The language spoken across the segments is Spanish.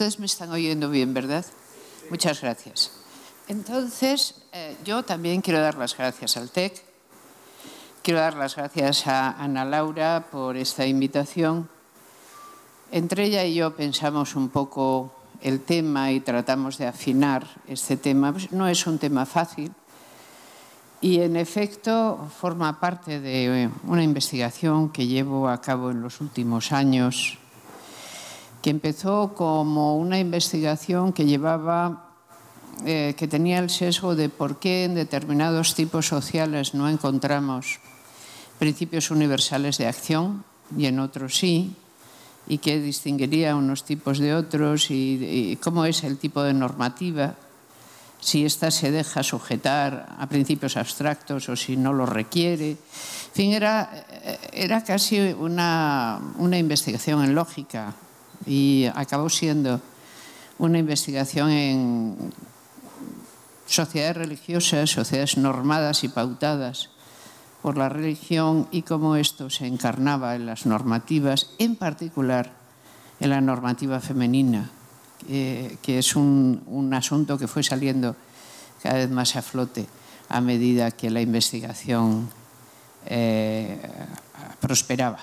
Ustedes me están oyendo bien, ¿verdad? Muchas gracias. Entonces, eh, yo también quiero dar las gracias al TEC. Quiero dar las gracias a Ana Laura por esta invitación. Entre ella y yo pensamos un poco el tema y tratamos de afinar este tema. Pues no es un tema fácil y en efecto forma parte de una investigación que llevo a cabo en los últimos años, que empezó como una investigación que llevaba, eh, que tenía el sesgo de por qué en determinados tipos sociales no encontramos principios universales de acción y en otros sí, y qué distinguiría unos tipos de otros y, y cómo es el tipo de normativa si ésta se deja sujetar a principios abstractos o si no lo requiere. En fin, era, era casi una, una investigación en lógica y acabó siendo una investigación en sociedades religiosas, sociedades normadas y pautadas por la religión y cómo esto se encarnaba en las normativas, en particular en la normativa femenina que es un, un, asunto que fue saliendo cada vez más a flote a medida que la investigación eh, prosperaba.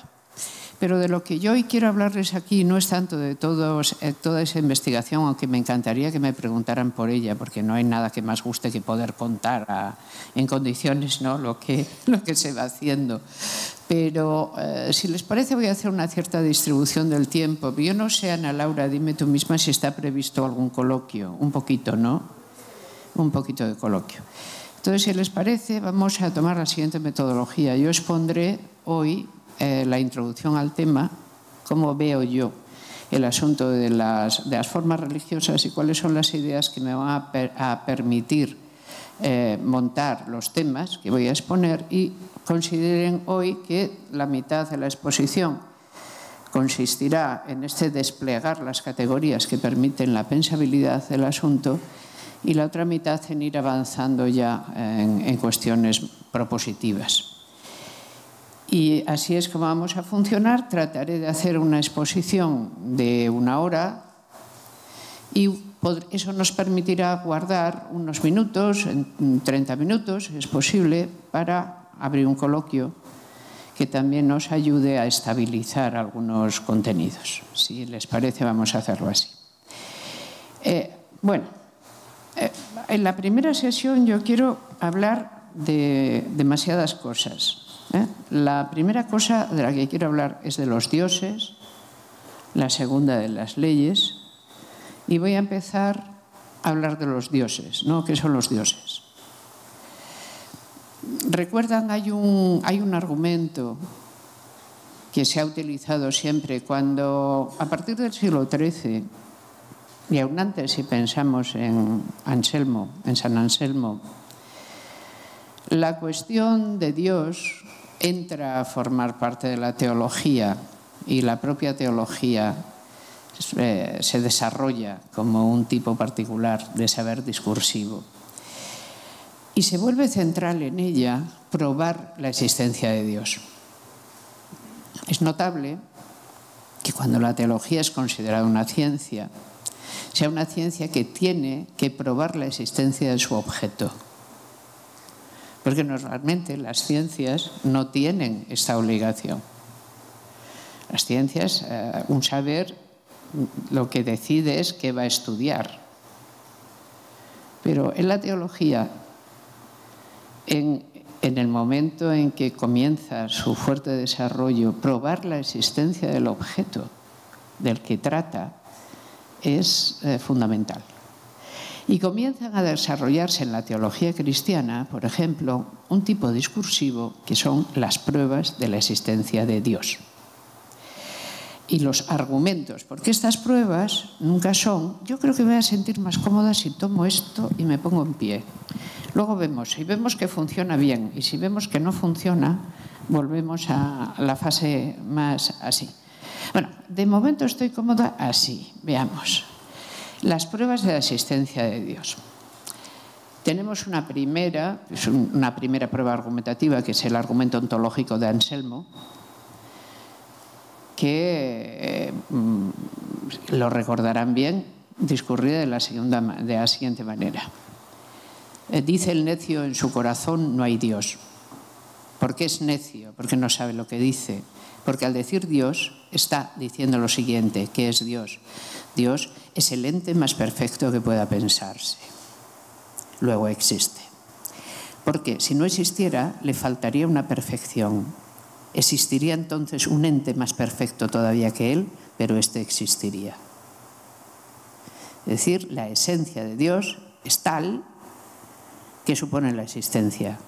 Pero de lo que yo hoy quiero hablarles aquí no es tanto de todos, eh, toda esa investigación, aunque me encantaría que me preguntaran por ella, porque no hay nada que más guste que poder contar a, en condiciones ¿no? lo, que, lo que se va haciendo. Pero eh, si les parece voy a hacer una cierta distribución del tiempo. Yo no sé, Ana Laura, dime tú misma si está previsto algún coloquio. Un poquito, ¿no? Un poquito de coloquio. Entonces, si les parece, vamos a tomar la siguiente metodología. Yo expondré hoy eh, la introducción al tema, cómo veo yo el asunto de las, de las formas religiosas y cuáles son las ideas que me van a, per, a permitir eh, montar los temas que voy a exponer y consideren hoy que la mitad de la exposición consistirá en este desplegar las categorías que permiten la pensabilidad del asunto y la otra mitad en ir avanzando ya en cuestiones propositivas. Y así es como vamos a funcionar. Trataré de hacer una exposición de una hora y eso nos permitirá guardar unos minutos, 30 minutos, es posible, para abrir un coloquio que también nos ayude a estabilizar algunos contenidos. Si les parece, vamos a hacerlo así. Eh, bueno, eh, en la primera sesión yo quiero hablar de demasiadas cosas. ¿Eh? La primera cosa de la que quiero hablar es de los dioses, la segunda de las leyes, y voy a empezar a hablar de los dioses, ¿no? ¿Qué son los dioses? Recuerdan, hay un, hay un argumento que se ha utilizado siempre cuando, a partir del siglo XIII, y aún antes si pensamos en Anselmo, en San Anselmo, la cuestión de Dios entra a formar parte de la teología y la propia teología eh, se desarrolla como un tipo particular de saber discursivo y se vuelve central en ella probar la existencia de Dios. Es notable que cuando la teología es considerada una ciencia, sea una ciencia que tiene que probar la existencia de su objeto. Porque normalmente las ciencias no tienen esta obligación. Las ciencias, eh, un saber, lo que decide es qué va a estudiar. Pero en la teología en, el momento en que comienza su fuerte desarrollo, probar la existencia del objeto del que trata es eh, fundamental. Y comienzan a desarrollarse en la teología cristiana, por ejemplo, un tipo discursivo que son las pruebas de la existencia de Dios. Y los argumentos, porque estas pruebas nunca son, yo creo que me voy a sentir más cómoda si tomo esto y me pongo en pie. Luego vemos, si vemos que funciona bien y si vemos que no funciona, volvemos a la fase más así. Bueno, de momento estoy cómoda así. Veamos. Las pruebas de la existencia de Dios. Tenemos una primera, una primera prueba argumentativa, que es el argumento ontológico de Anselmo, que eh, lo recordarán bien, discurría de la, de la siguiente manera. Eh, dice el necio en su corazón, no hay Dios. ¿Por qué es necio? Porque no sabe lo que dice. Porque al decir Dios está diciendo lo siguiente, ¿qué es Dios? Dios es el ente más perfecto que pueda pensarse. Luego existe. Porque si no existiera, le faltaría una perfección. Existiría entonces un ente más perfecto todavía que él, pero éste existiría. Es decir, la esencia de Dios es tal que supone la existencia.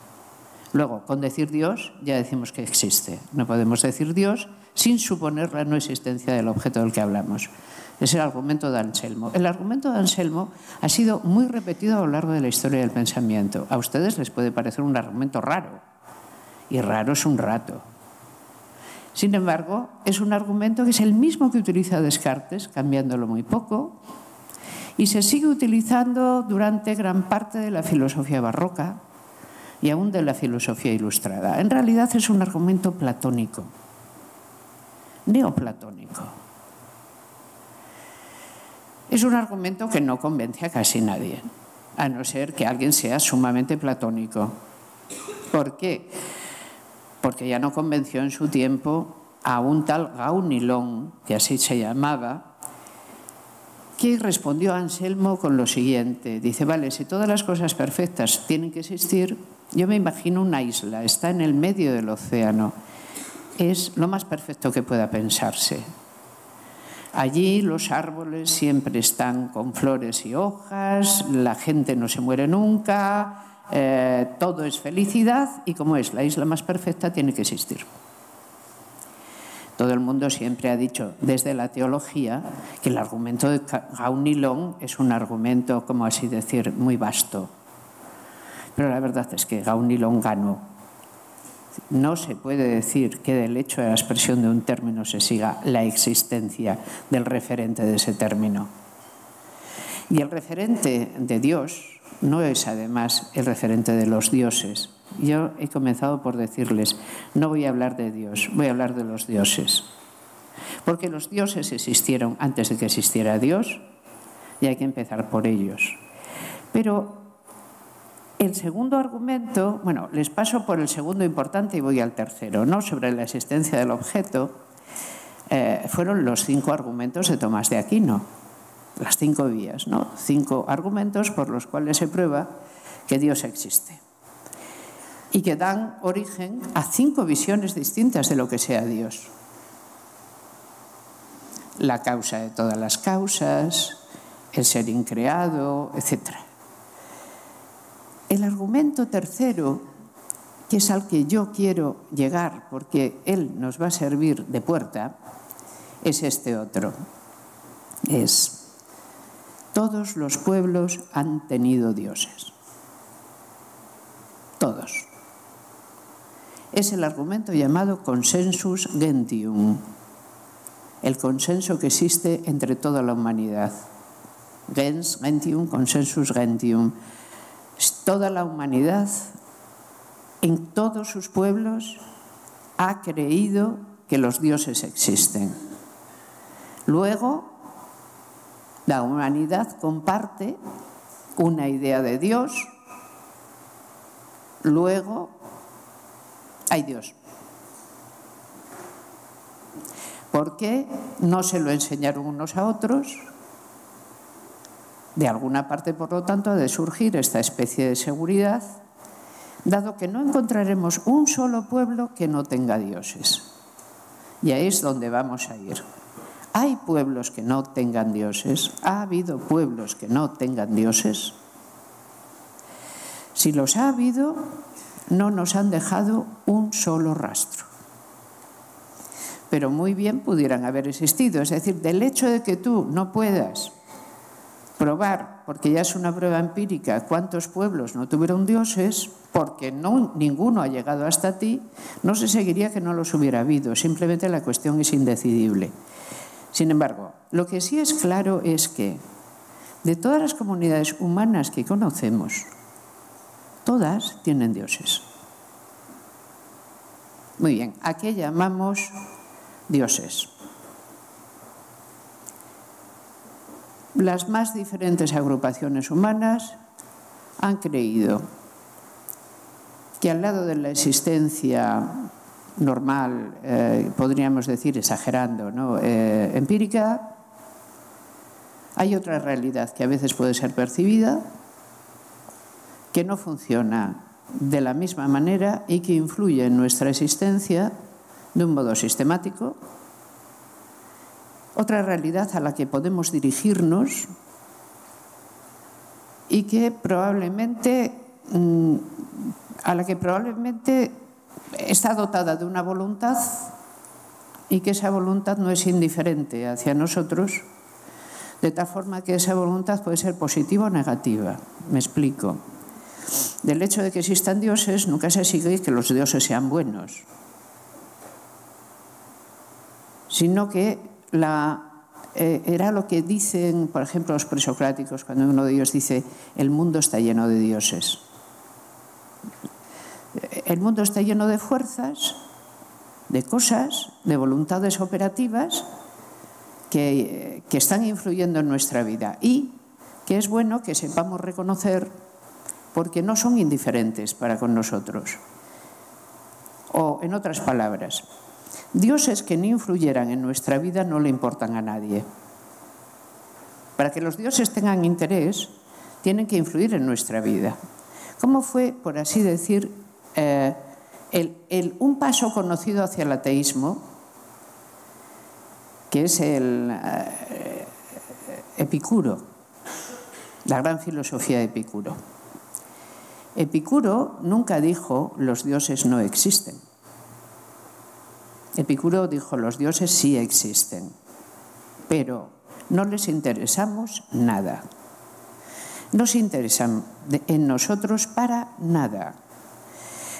Luego, con decir Dios ya decimos que existe. No podemos decir Dios sin suponer la no existencia del objeto del que hablamos. Es el argumento de Anselmo. El argumento de Anselmo ha sido muy repetido a lo largo de la historia del pensamiento. A ustedes les puede parecer un argumento raro, y raro es un rato. Sin embargo, es un argumento que es el mismo que utiliza Descartes, cambiándolo muy poco, y se sigue utilizando durante gran parte de la filosofía barroca y aún de la filosofía ilustrada. En realidad es un argumento platónico, neoplatónico. Es un argumento que no convence a casi nadie, a no ser que alguien sea sumamente platónico. ¿Por qué? Porque ya no convenció en su tiempo a un tal Gaunilón, que así se llamaba, que respondió Anselmo con lo siguiente. Dice, vale, si todas las cosas perfectas tienen que existir, yo me imagino una isla, está en el medio del océano. Es lo más perfecto que pueda pensarse. Allí los árboles siempre están con flores y hojas, la gente no se muere nunca, eh, todo es felicidad y como es la isla más perfecta, tiene que existir. Todo el mundo siempre ha dicho desde la teología que el argumento de Gaunilón es un argumento, como así decir, muy vasto. Pero la verdad es que Gaunilón ganó. No se puede decir que del hecho de la expresión de un término se siga la existencia del referente de ese término. Y el referente de Dios no es además el referente de los dioses, yo he comenzado por decirles, no voy a hablar de Dios, voy a hablar de los dioses. Porque los dioses existieron antes de que existiera Dios y hay que empezar por ellos. Pero el segundo argumento, bueno, les paso por el segundo importante y voy al tercero, ¿no? Sobre la existencia del objeto, eh, fueron los cinco argumentos de Tomás de Aquino, las cinco vías, ¿no? Cinco argumentos por los cuales se prueba que Dios existe y que dan origen a cinco visiones distintas de lo que sea Dios. La causa de todas las causas, el ser increado, etc. El argumento tercero, que es al que yo quiero llegar porque él nos va a servir de puerta, es este otro. Es, todos los pueblos han tenido dioses. Todos es el argumento llamado consensus gentium, el consenso que existe entre toda la humanidad. Gens, gentium, consensus gentium. Toda la humanidad, en todos sus pueblos, ha creído que los dioses existen. Luego, la humanidad comparte una idea de Dios, luego hay Dios. ¿Por qué no se lo enseñaron unos a otros? De alguna parte, por lo tanto, ha de surgir esta especie de seguridad, dado que no encontraremos un solo pueblo que no tenga dioses. Y ahí es donde vamos a ir. ¿Hay pueblos que no tengan dioses? ¿Ha habido pueblos que no tengan dioses? Si los ha habido, no nos han dejado un solo rastro. Pero muy bien pudieran haber existido. Es decir, del hecho de que tú no puedas probar, porque ya es una prueba empírica, cuántos pueblos no tuvieron dioses, porque no, ninguno ha llegado hasta ti, no se seguiría que no los hubiera habido. Simplemente la cuestión es indecidible. Sin embargo, lo que sí es claro es que de todas las comunidades humanas que conocemos, Todas tienen dioses. Muy bien, ¿a qué llamamos dioses? Las más diferentes agrupaciones humanas han creído que al lado de la existencia normal, eh, podríamos decir exagerando, ¿no? Eh, empírica, hay otra realidad que a veces puede ser percibida, que no funciona de la misma manera y que influye en nuestra existencia de un modo sistemático. Otra realidad a la que podemos dirigirnos y que probablemente mm, a la que probablemente está dotada de una voluntad y que esa voluntad no es indiferente hacia nosotros, de tal forma que esa voluntad puede ser positiva o negativa. Me explico. Del hecho de que existan dioses nunca se sigue que los dioses sean buenos, sino que la, eh, era lo que dicen, por ejemplo, los presocráticos, cuando uno de ellos dice, el mundo está lleno de dioses. El mundo está lleno de fuerzas, de cosas, de voluntades operativas que, que están influyendo en nuestra vida y que es bueno que sepamos reconocer porque no son indiferentes para con nosotros. O, en otras palabras, dioses que no influyeran en nuestra vida no le importan a nadie. Para que los dioses tengan interés, tienen que influir en nuestra vida. ¿Cómo fue, por así decir, eh, un paso conocido hacia el ateísmo, que es el eh, Epicuro, la gran filosofía de Epicuro. Epicuro nunca dijo los dioses no existen. Epicuro dijo los dioses sí existen, pero no les interesamos nada. No se interesan en nosotros para nada.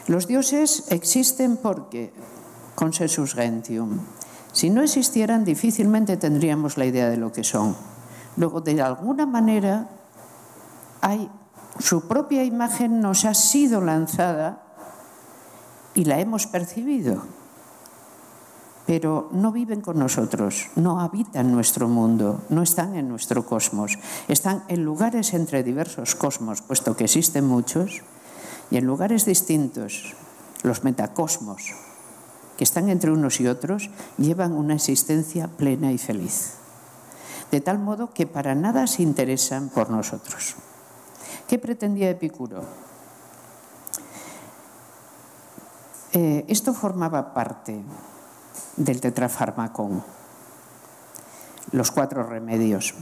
Los dioses existen porque, consensus gentium, si no existieran difícilmente tendríamos la idea de lo que son. Luego, de alguna manera, su propia imagen nos ha sido lanzada y la hemos percibido, pero no viven con nosotros, no habitan nuestro mundo, no están en nuestro cosmos, están en lugares entre diversos cosmos, puesto que existen muchos, y en lugares distintos, los metacosmos, que están entre unos y otros, llevan una existencia plena y feliz. De tal modo que para nada se interesan por nosotros. ¿Qué pretendía Epicuro? Eh, esto formaba parte del tetrafármaco, los cuatro remedios.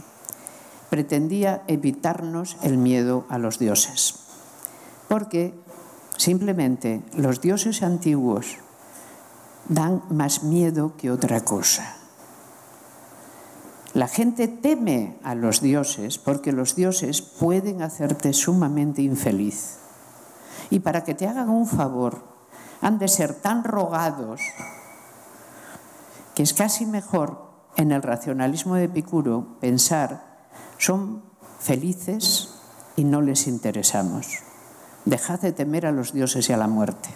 Pretendía evitarnos el miedo a los dioses, porque simplemente los dioses antiguos dan más miedo que otra cosa. La gente teme a los dioses porque los dioses pueden hacerte sumamente infeliz. Y para que te hagan un favor, han de ser tan rogados que es casi mejor en el racionalismo de Epicuro pensar son felices y no les interesamos. Dejad de temer a los dioses y a la muerte.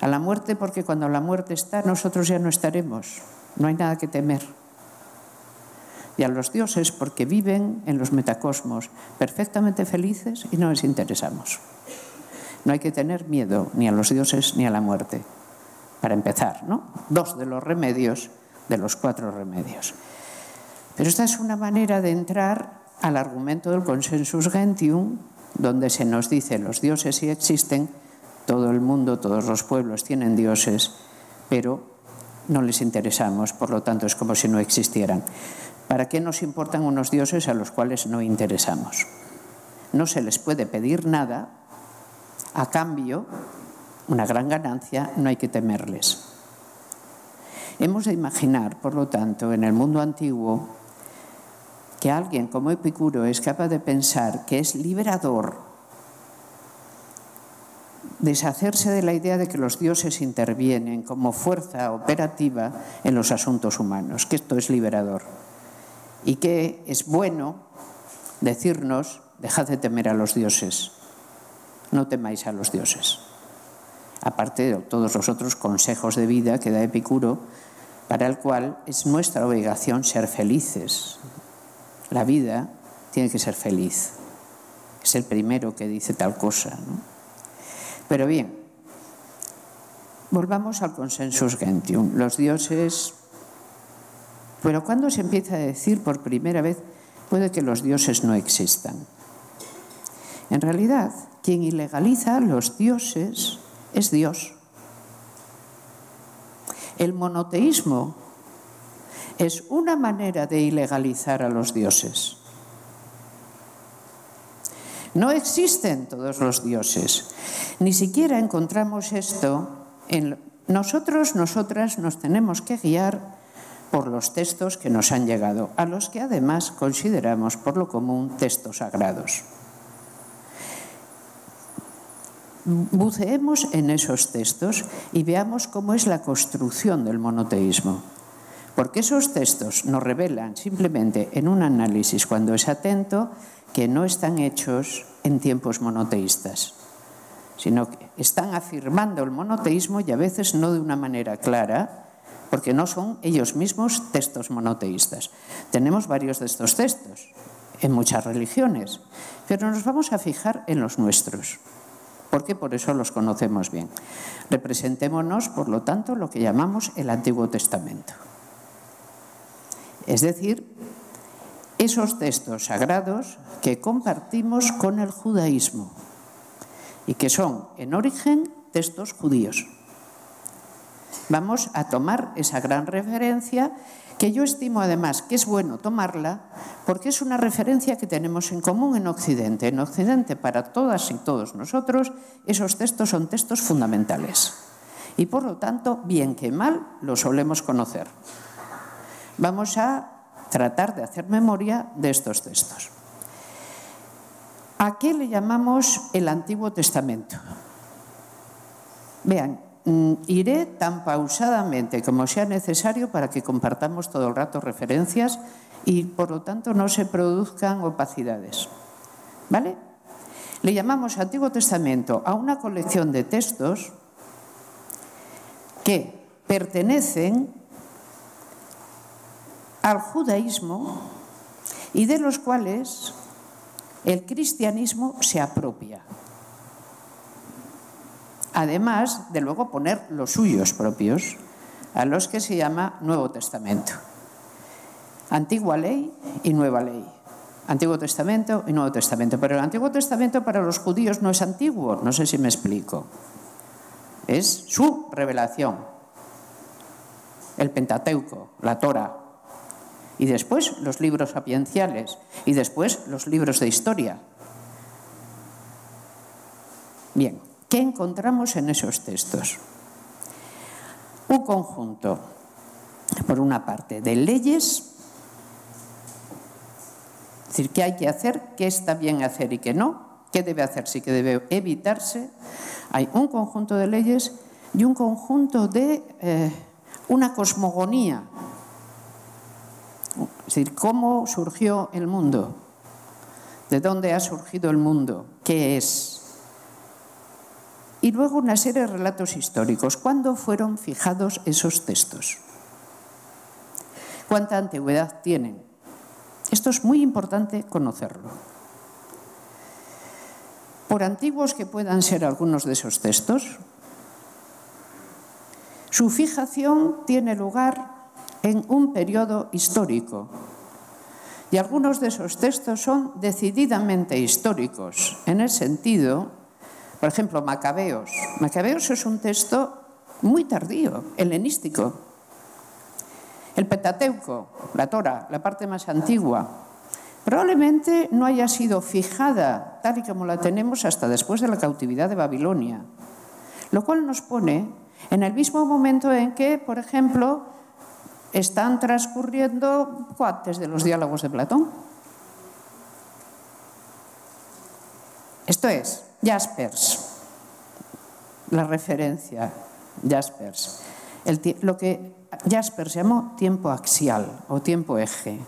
A la muerte porque cuando la muerte está nosotros ya no estaremos. No hay nada que temer y a los dioses porque viven en los metacosmos perfectamente felices y no les interesamos. No hay que tener miedo ni a los dioses ni a la muerte, para empezar, ¿no? Dos de los remedios de los cuatro remedios. Pero esta es una manera de entrar al argumento del consensus gentium, donde se nos dice los dioses sí existen, todo el mundo, todos los pueblos tienen dioses, pero no les interesamos, por lo tanto es como si no existieran. ¿Para qué nos importan unos dioses a los cuales no interesamos? No se les puede pedir nada, a cambio, una gran ganancia, no hay que temerles. Hemos de imaginar, por lo tanto, en el mundo antiguo, que alguien como Epicuro es capaz de pensar que es liberador deshacerse de la idea de que los dioses intervienen como fuerza operativa en los asuntos humanos, que esto es liberador y que es bueno decirnos, dejad de temer a los dioses, no temáis a los dioses. Aparte de todos los otros consejos de vida que da Epicuro, para el cual es nuestra obligación ser felices. la vida tiene que ser feliz. Es el primero que dice tal cosa. Pero bien, volvamos al consensus gentium. Los dioses... Pero cuando se empieza a decir por primera vez, puede que los dioses no existan. En realidad, quien ilegaliza los dioses es Dios. El monoteísmo es una manera de ilegalizar a los dioses. No existen todos los dioses. Ni siquiera encontramos esto en nosotros, nosotras nos tenemos que guiar por los textos que nos han llegado, a los que además consideramos por lo común textos sagrados. Buceemos en esos textos y veamos cómo es la construcción del monoteísmo. Porque esos textos nos revelan simplemente en un análisis cuando es atento que no están hechos en tiempos monoteístas, sino que están afirmando el monoteísmo y a veces no de una manera clara, porque no son ellos mismos textos monoteístas. Tenemos varios de estos textos en muchas religiones, pero nos vamos a fijar en los nuestros, porque por eso los conocemos bien. Representémonos, por lo tanto, lo que llamamos el Antiguo Testamento. Es decir, esos textos sagrados que compartimos con el judaísmo y que son, en origen, textos judíos. Vamos a tomar esa gran referencia que yo estimo además que es bueno tomarla porque es una referencia que tenemos en común en Occidente. En Occidente, para todas y todos nosotros, esos textos son textos fundamentales. Y por lo tanto, bien que mal, los solemos conocer. Vamos a tratar de hacer memoria de estos textos. ¿A qué le llamamos el Antiguo Testamento? Vean, iré tan pausadamente como sea necesario para que compartamos todo el rato referencias y por lo tanto no se produzcan opacidades. ¿Vale? Le llamamos Antiguo Testamento a una colección de textos que pertenecen al judaísmo y de los cuales el cristianismo se apropia. Además de luego poner los suyos propios, a los que se llama Nuevo Testamento. Antigua ley y nueva ley. Antiguo Testamento y Nuevo Testamento. Pero el Antiguo Testamento para los judíos no es antiguo, no sé si me explico. Es su revelación. El Pentateuco, la Torah, y después los libros sapienciales y después los libros de historia. Bien, ¿qué encontramos en esos textos? Un conjunto, por una parte, de leyes, es decir, qué hay que hacer, qué está bien hacer y qué no, qué debe hacerse y qué debe evitarse. Hay un conjunto de leyes y un conjunto de eh, una cosmogonía es decir, ¿cómo surgió el mundo? ¿De dónde ha surgido el mundo? ¿Qué es? Y luego una serie de relatos históricos. ¿Cuándo fueron fijados esos textos? ¿Cuánta antigüedad tienen? Esto es muy importante conocerlo. Por antiguos que puedan ser algunos de esos textos, su fijación tiene lugar en un periodo histórico. Y algunos de esos textos son decididamente históricos, en el sentido, por ejemplo, Macabeos. Macabeos es un texto muy tardío, helenístico. El Pentateuco, la Torah, la parte más antigua, probablemente no haya sido fijada tal y como la tenemos hasta después de la cautividad de Babilonia, lo cual nos pone en el mismo momento en que, por ejemplo, están transcurriendo cuates de los diálogos de Platón. Esto es Jaspers, la referencia Jaspers, lo que Jaspers llamó tiempo axial o tiempo eje,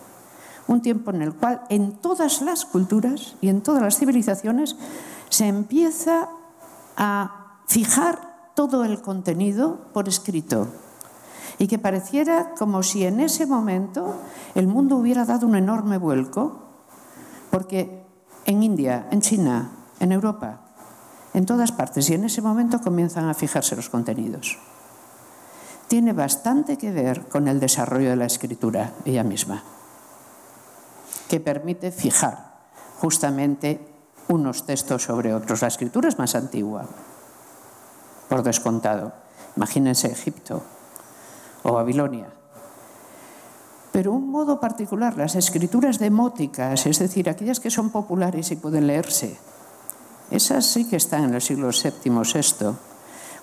un tiempo en el cual en todas las culturas y en todas las civilizaciones se empieza a fijar todo el contenido por escrito y que pareciera como si en ese momento el mundo hubiera dado un enorme vuelco, porque en India, en China, en Europa, en todas partes, y en ese momento comienzan a fijarse los contenidos. Tiene bastante que ver con el desarrollo de la escritura ella misma, que permite fijar justamente unos textos sobre otros. La escritura es más antigua, por descontado. Imagínense Egipto o Babilonia. Pero un modo particular, las escrituras demóticas, es decir, aquellas que son populares y pueden leerse, esas sí que están en el siglo VII, VI.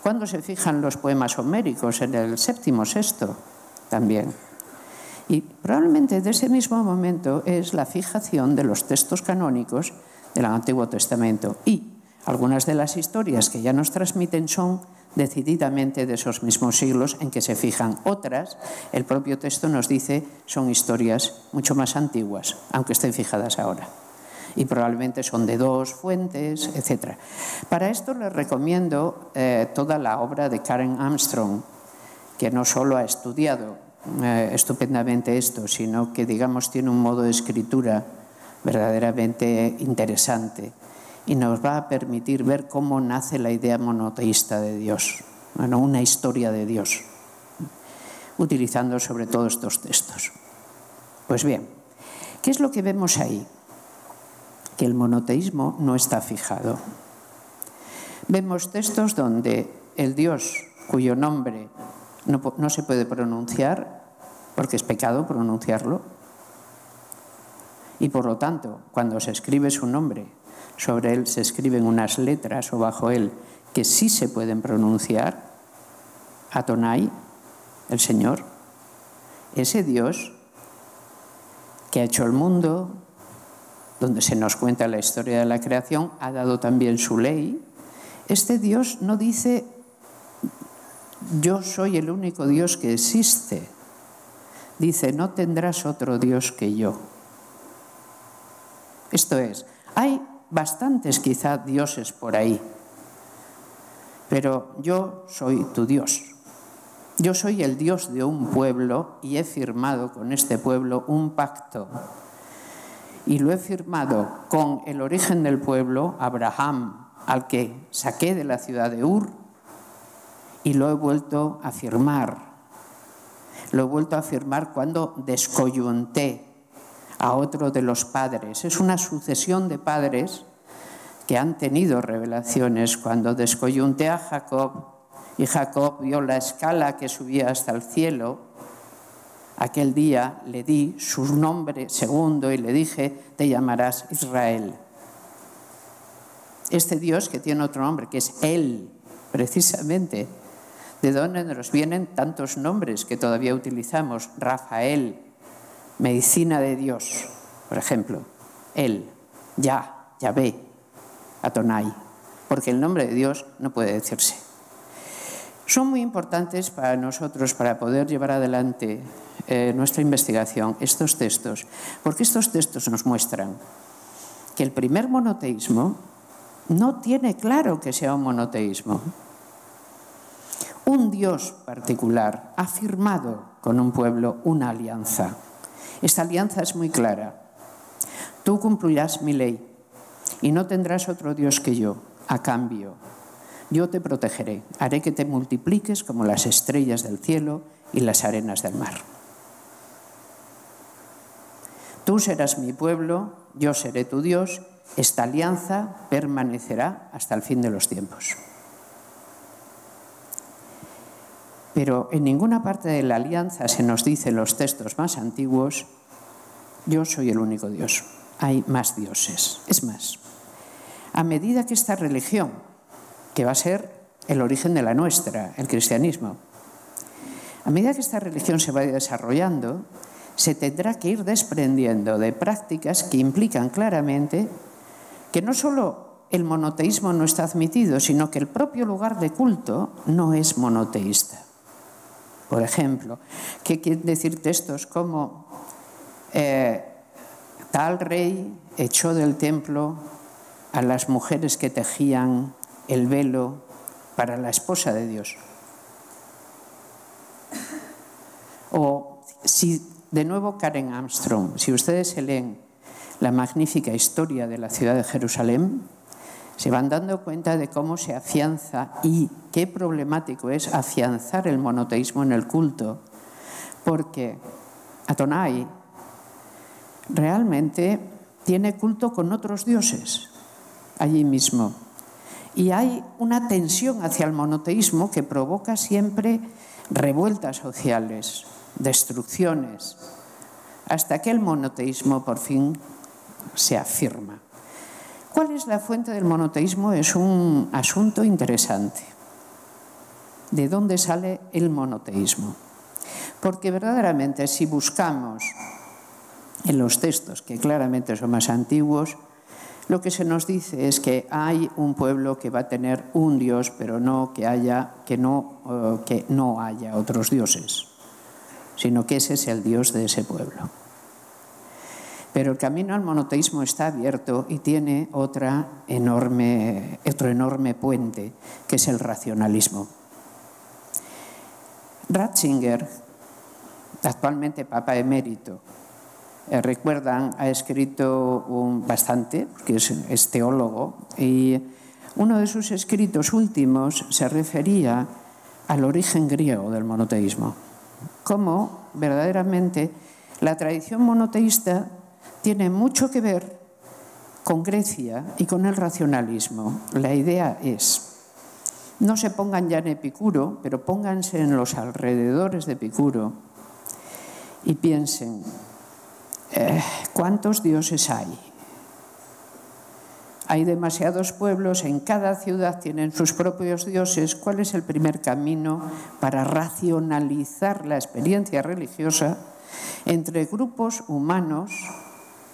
¿Cuándo se fijan los poemas homéricos? En el séptimo, VI también. Y probablemente de ese mismo momento es la fijación de los textos canónicos del Antiguo Testamento. Y algunas de las historias que ya nos transmiten son decididamente de esos mismos siglos en que se fijan. Otras, el propio texto nos dice, son historias mucho más antiguas, aunque estén fijadas ahora y probablemente son de dos fuentes, etc. Para esto les recomiendo eh, toda la obra de Karen Armstrong, que no solo ha estudiado eh, estupendamente esto, sino que, digamos, tiene un modo de escritura verdaderamente interesante y nos va a permitir ver cómo nace la idea monoteísta de Dios, bueno, una historia de Dios, utilizando sobre todo estos textos. Pues bien, ¿qué es lo que vemos ahí? Que el monoteísmo no está fijado. Vemos textos donde el Dios cuyo nombre no, se puede pronunciar, porque es pecado pronunciarlo, y por lo tanto, cuando se escribe su nombre, sobre él se escriben unas letras o bajo él que sí se pueden pronunciar, Atonai, el Señor, ese Dios que ha hecho el mundo, donde se nos cuenta la historia de la creación, ha dado también su ley. Este Dios no dice, yo soy el único Dios que existe. Dice, no tendrás otro Dios que yo. Esto es, hay bastantes quizá dioses por ahí, pero yo soy tu Dios. Yo soy el Dios de un pueblo y he firmado con este pueblo un pacto y lo he firmado con el origen del pueblo, Abraham, al que saqué de la ciudad de Ur, y lo he vuelto a firmar. Lo he vuelto a firmar cuando descoyunté a otro de los padres. Es una sucesión de padres que han tenido revelaciones. Cuando descoyunté a Jacob y Jacob vio la escala que subía hasta el cielo, Aquel día le di su nombre segundo y le dije, te llamarás Israel. Este Dios que tiene otro nombre, que es Él, precisamente, de dónde nos vienen tantos nombres que todavía utilizamos, Rafael, medicina de Dios, por ejemplo, Él, Ya, Yahvé, Atonai, porque el nombre de Dios no puede decirse. Son muy importantes para nosotros para poder llevar adelante eh, nuestra investigación estos textos, porque estos textos nos muestran que el primer monoteísmo no tiene claro que sea un monoteísmo. Un Dios particular ha firmado con un pueblo una alianza. Esta alianza es muy clara. Tú cumplirás mi ley y no tendrás otro Dios que yo. A cambio, yo te protegeré, haré que te multipliques como las estrellas del cielo y las arenas del mar. Tú serás mi pueblo, yo seré tu Dios, esta alianza permanecerá hasta el fin de los tiempos. Pero en ninguna parte de la alianza se nos dice en los textos más antiguos, yo soy el único Dios. Hay más dioses. Es más, a medida que esta religión, que va a ser el origen de la nuestra, el cristianismo, a medida que esta religión se va desarrollando, se tendrá que ir desprendiendo de prácticas que implican claramente que no solo el monoteísmo no está admitido, sino que el propio lugar de culto no es monoteísta. Por ejemplo, ¿qué quieren decir textos como eh, tal rey echó del templo a las mujeres que tejían el velo para la esposa de Dios? O si de nuevo Karen Armstrong, si ustedes se leen la magnífica historia de la ciudad de Jerusalén, se van dando cuenta de cómo se afianza y qué problemático es afianzar el monoteísmo en el culto, porque Atonai realmente tiene culto con otros dioses allí mismo. Y hay una tensión hacia el monoteísmo que provoca siempre revueltas sociales, destrucciones, hasta que el monoteísmo por fin se afirma. ¿Cuál es la fuente del monoteísmo? Es un asunto interesante. ¿De dónde sale el monoteísmo? Porque verdaderamente si buscamos en los textos, que claramente son más antiguos, lo que se nos dice es que hay un pueblo que va a tener un dios, pero no que haya que no, uh, que no haya otros dioses, sino que ese es el dios de ese pueblo. Pero el camino al monoteísmo está abierto y tiene enorme, otro enorme puente, que es el racionalismo. Ratzinger, actualmente Papa emérito, eh, recuerdan, ha escrito un, bastante, es, es teólogo, y uno de sus escritos últimos se refería al origen griego del monoteísmo, cómo verdaderamente la tradición monoteísta tiene mucho que ver con Grecia y con el racionalismo. La idea es, no se pongan ya en Epicuro, pero pónganse en los alrededores de Epicuro y piensen, eh, ¿cuántos dioses hay? Hay demasiados pueblos, en cada ciudad tienen sus propios dioses. ¿Cuál es el primer camino para racionalizar la experiencia religiosa entre grupos humanos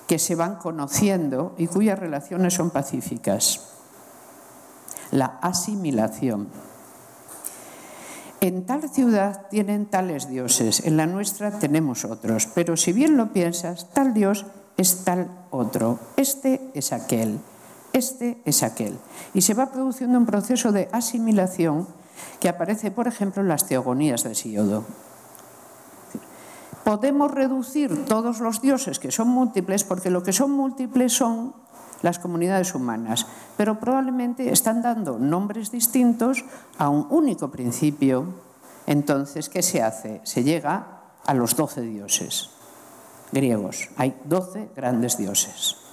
que se van conociendo y cuyas relaciones son pacíficas? La asimilación. En tal ciudad tienen tales dioses, en la nuestra tenemos otros, pero si bien lo piensas, tal dios es tal otro, este es aquel, este es aquel. Y se va produciendo un proceso de asimilación que aparece, por ejemplo, en las teogonías de Siodo. Podemos reducir todos los dioses que son múltiples porque lo que son múltiples son las comunidades humanas, pero probablemente están dando nombres distintos a un único principio. Entonces, ¿qué se hace? Se llega a los doce dioses griegos. Hay doce grandes dioses.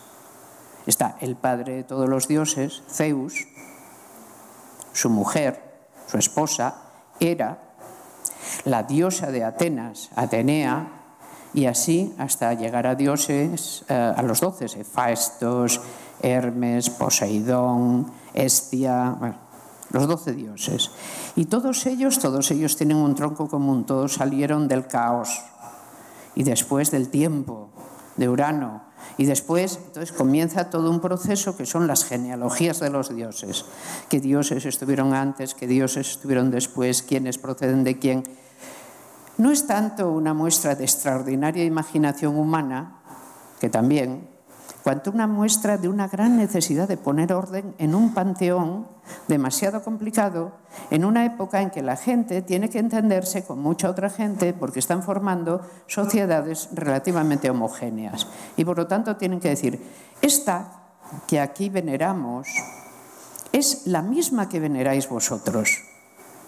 Está el padre de todos los dioses, Zeus, su mujer, su esposa, Hera, la diosa de Atenas, Atenea, y así hasta llegar a dioses, eh, a los doce, Hefastos, Hermes, Poseidón, Estia, los doce dioses. Y todos ellos, todos ellos tienen un tronco común, todos salieron del caos y después del tiempo, de Urano. Y después, entonces comienza todo un proceso que son las genealogías de los dioses. ¿Qué dioses estuvieron antes? ¿Qué dioses estuvieron después? ¿Quiénes proceden de quién? No es tanto una muestra de extraordinaria imaginación humana, que también, cuanto una muestra de una gran necesidad de poner orden en un panteón demasiado complicado, en una época en que la gente tiene que entenderse con mucha otra gente porque están formando sociedades relativamente homogéneas. Y por lo tanto tienen que decir, esta que aquí veneramos es la misma que veneráis vosotros,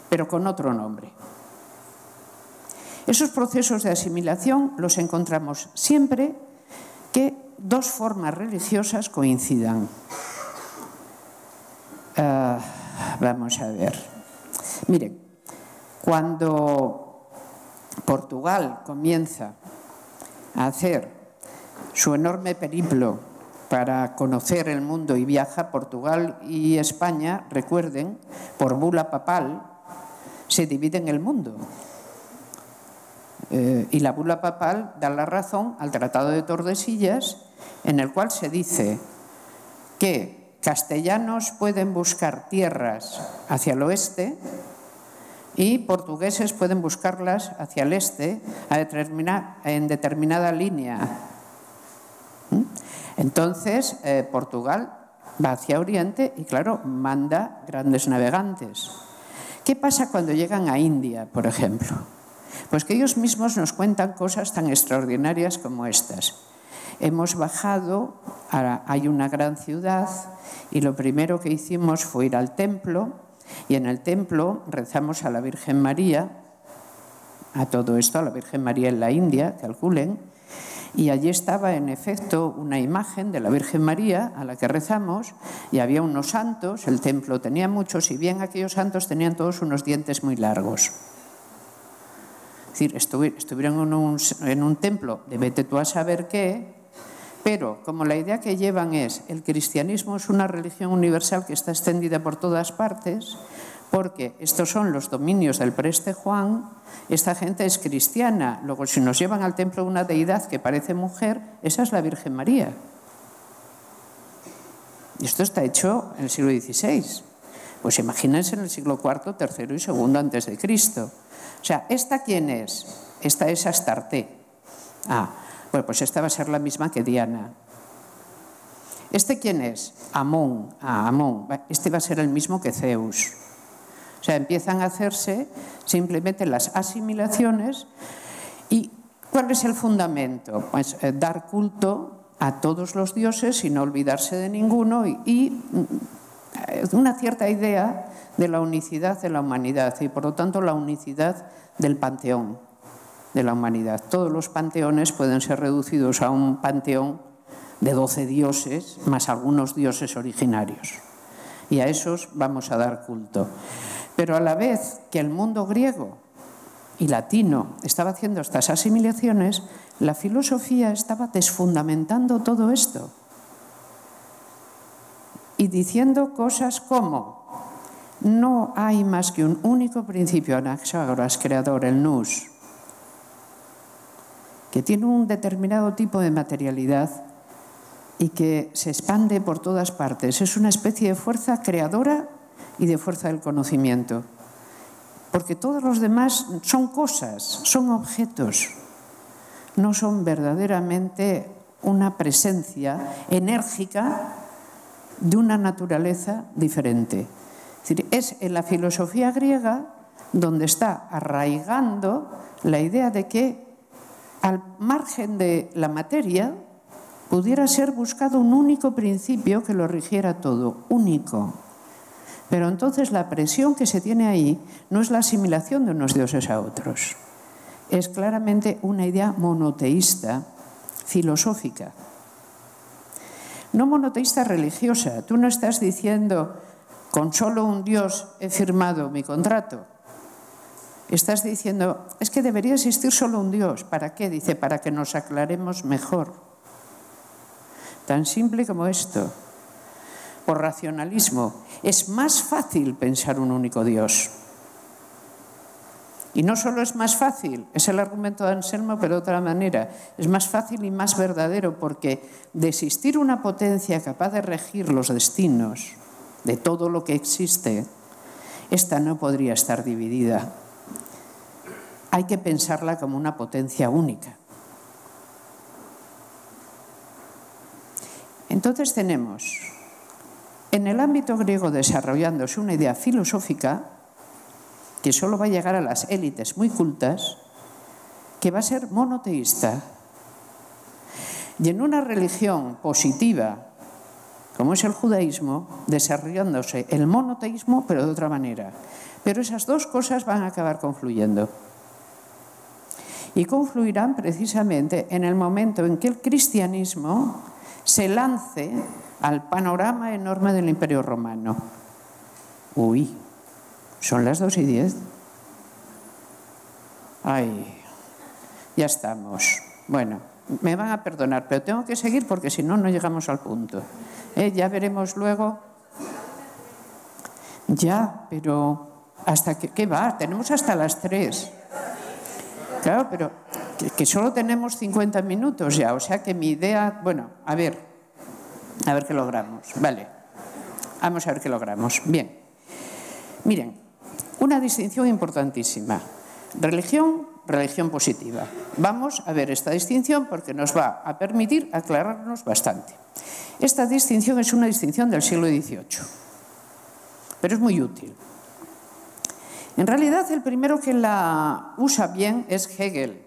pero con otro nombre. Esos procesos de asimilación los encontramos siempre que dos formas religiosas coincidan. Uh, vamos a ver. Miren, cuando Portugal comienza a hacer su enorme periplo para conocer el mundo y viaja, Portugal y España, recuerden, por bula papal, se dividen el mundo. Eh, y la bula papal da la razón al Tratado de Tordesillas, en el cual se dice que castellanos pueden buscar tierras hacia el oeste y portugueses pueden buscarlas hacia el este a en determinada línea. ¿Mm? Entonces, eh, Portugal va hacia Oriente y, claro, manda grandes navegantes. ¿Qué pasa cuando llegan a India, por ejemplo? Pues que ellos mismos nos cuentan cosas tan extraordinarias como estas. Hemos bajado, hay una gran ciudad y lo primero que hicimos fue ir al templo y en el templo rezamos a la Virgen María, a todo esto, a la Virgen María en la India, calculen, y allí estaba en efecto una imagen de la Virgen María a la que rezamos y había unos santos, el templo tenía muchos y bien aquellos santos tenían todos unos dientes muy largos. Es decir, estuvieron en un, en un templo de vete tú a saber qué, pero como la idea que llevan es el cristianismo es una religión universal que está extendida por todas partes, porque estos son los dominios del preste Juan, esta gente es cristiana, luego si nos llevan al templo una deidad que parece mujer, esa es la Virgen María. Y esto está hecho en el siglo XVI. Pues imagínense en el siglo IV, III y II antes de Cristo. O sea, ¿esta quién es? Esta es Astarte. Ah, bueno, pues esta va a ser la misma que Diana. ¿Este quién es? Amón. Ah, Amón. Este va a ser el mismo que Zeus. O sea, empiezan a hacerse simplemente las asimilaciones. ¿Y cuál es el fundamento? Pues eh, dar culto a todos los dioses no olvidarse de ninguno y, y mm, una cierta idea de la unicidad de la humanidad y por lo tanto la unicidad del panteón de la humanidad. Todos los panteones pueden ser reducidos a un panteón de 12 dioses más algunos dioses originarios. Y a esos vamos a dar culto. Pero a la vez que el mundo griego y latino estaba haciendo estas asimilaciones, la filosofía estaba desfundamentando todo esto y diciendo cosas como no hay más que un único principio anaxágoras creador, el nous, que tiene un determinado tipo de materialidad y que se expande por todas partes. Es una especie de fuerza creadora y de fuerza del conocimiento. Porque todos los demás son cosas, son objetos, no son verdaderamente una presencia enérgica de una naturaleza diferente. Es, en la filosofía griega donde está arraigando la idea de que al margen de la materia, pudiera ser buscado un único principio que lo rigiera todo, único. Pero entonces la presión que se tiene ahí no es la asimilación de unos dioses a otros, es claramente una idea monoteísta, filosófica. No monoteísta religiosa. Tú no estás diciendo, con solo un dios he firmado mi contrato. Estás diciendo, es que debería existir solo un Dios. ¿Para qué? Dice, para que nos aclaremos mejor. Tan simple como esto. Por racionalismo, es más fácil pensar un único Dios. Y no solo es más fácil, es el argumento de Anselmo, pero de otra manera, es más fácil y más verdadero porque de existir una potencia capaz de regir los destinos de todo lo que existe, esta no podría estar dividida hay que pensarla como una potencia única. Entonces tenemos en el ámbito griego desarrollándose una idea filosófica que solo va a llegar a las élites muy cultas, que va a ser monoteísta. Y en una religión positiva, como es el judaísmo, desarrollándose el monoteísmo, pero de otra manera. Pero esas dos cosas van a acabar confluyendo y confluirán precisamente en el momento en que el cristianismo se lance al panorama enorme del Imperio Romano. Uy, son las dos y diez. Ay, ya estamos. Bueno, me van a perdonar, pero tengo que seguir porque si no, no llegamos al punto. ¿Eh? Ya veremos luego. Ya, pero ¿hasta qué, qué va? Tenemos hasta las tres. Claro, pero que, solo tenemos 50 minutos ya, o sea que mi idea, bueno, a ver, a ver qué logramos. Vale, vamos a ver qué logramos. Bien, miren, una distinción importantísima. Religión, religión positiva. Vamos a ver esta distinción porque nos va a permitir aclararnos bastante. Esta distinción es una distinción del siglo XVIII, pero es muy útil. En realidad, el primero que la usa bien es Hegel.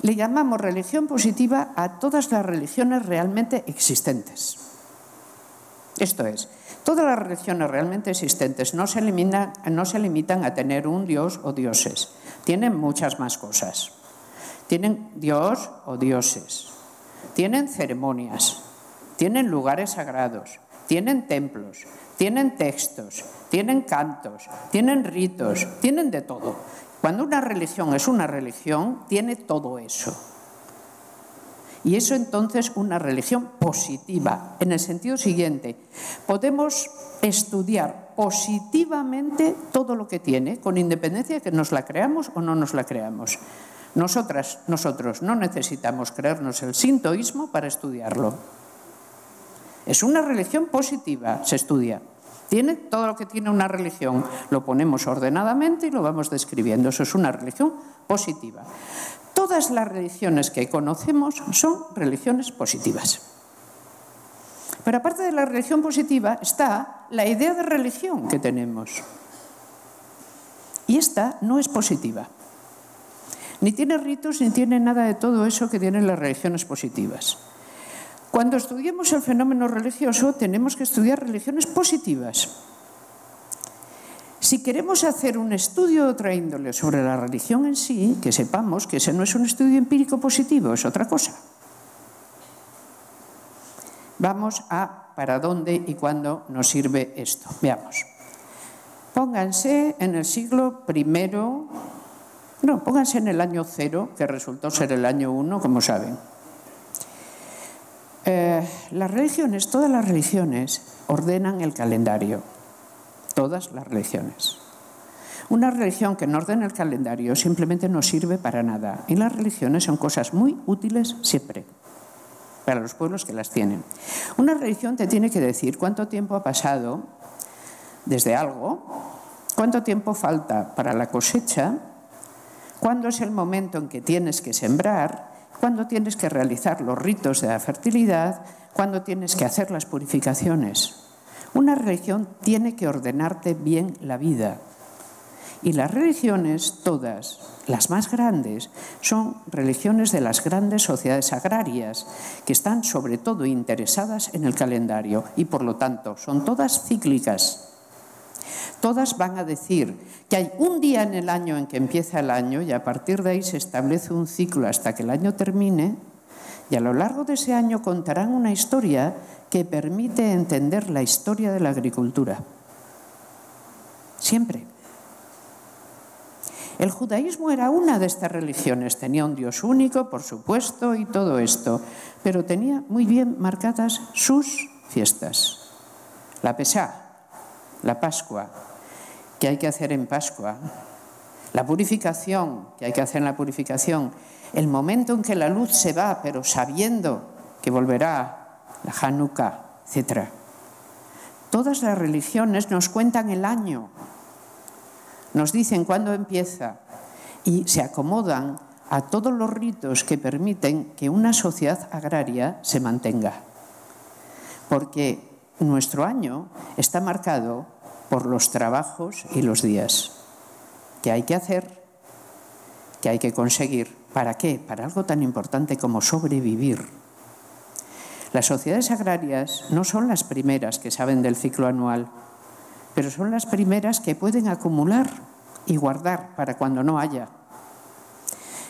Le llamamos religión positiva a todas las religiones realmente existentes. Esto es, todas las religiones realmente existentes no se, no se limitan a tener un dios o dioses, tienen muchas más cosas. Tienen dios o dioses, tienen ceremonias, tienen lugares sagrados, tienen templos, tienen textos, tienen cantos, tienen ritos, tienen de todo. Cuando una religión es una religión, tiene todo eso. Y eso entonces una religión positiva, en el sentido siguiente, podemos estudiar positivamente todo lo que tiene, con independencia de que nos la creamos o no nos la creamos. Nosotras, nosotros no necesitamos creernos el sintoísmo para estudiarlo. Es una religión positiva, se estudia. Tiene todo lo que tiene una religión. Lo ponemos ordenadamente y lo vamos describiendo. Eso es una religión positiva. Todas las religiones que conocemos son religiones positivas. Pero aparte de la religión positiva está la idea de religión que tenemos. Y esta no es positiva. Ni tiene ritos ni tiene nada de todo eso que tienen las religiones positivas. Cuando estudiamos el fenómeno religioso tenemos que estudiar religiones positivas. Si queremos hacer un estudio de otra índole sobre la religión en sí, que sepamos que ese no es un estudio empírico positivo, es otra cosa. Vamos a para dónde y cuándo nos sirve esto. Veamos. Pónganse en el siglo primero, no, pónganse en el año cero, que resultó ser el año uno, como saben. Eh, las religiones, todas las religiones, ordenan el calendario. Todas las religiones. Una religión que no ordena el calendario simplemente no sirve para nada. Y las religiones son cosas muy útiles siempre para los pueblos que las tienen. Una religión te tiene que decir cuánto tiempo ha pasado desde algo, cuánto tiempo falta para la cosecha, cuándo es el momento en que tienes que sembrar cuando tienes que realizar los ritos de la fertilidad, cuando tienes que hacer las purificaciones. Una religión tiene que ordenarte bien la vida. Y las religiones, todas, las más grandes, son religiones de las grandes sociedades agrarias, que están sobre todo interesadas en el calendario y por lo tanto son todas cíclicas. Todas van a decir que hay un día en el año en que empieza el año y a partir de ahí se establece un ciclo hasta que el año termine y a lo largo de ese año contarán una historia que permite entender la historia de la agricultura. Siempre. El judaísmo era una de estas religiones, tenía un Dios único, por supuesto, y todo esto, pero tenía muy bien marcadas sus fiestas. La Pesá, la Pascua, que hay que hacer en Pascua, la purificación que hay que hacer en la purificación, el momento en que la luz se va, pero sabiendo que volverá la Hanukkah, etc. Todas las religiones nos cuentan el año, nos dicen cuándo empieza y se acomodan a todos los ritos que permiten que una sociedad agraria se mantenga. Porque nuestro año está marcado por los trabajos y los días que hay que hacer, que hay que conseguir. ¿Para qué? Para algo tan importante como sobrevivir. Las sociedades agrarias no son las primeras que saben del ciclo anual, pero son las primeras que pueden acumular y guardar para cuando no haya.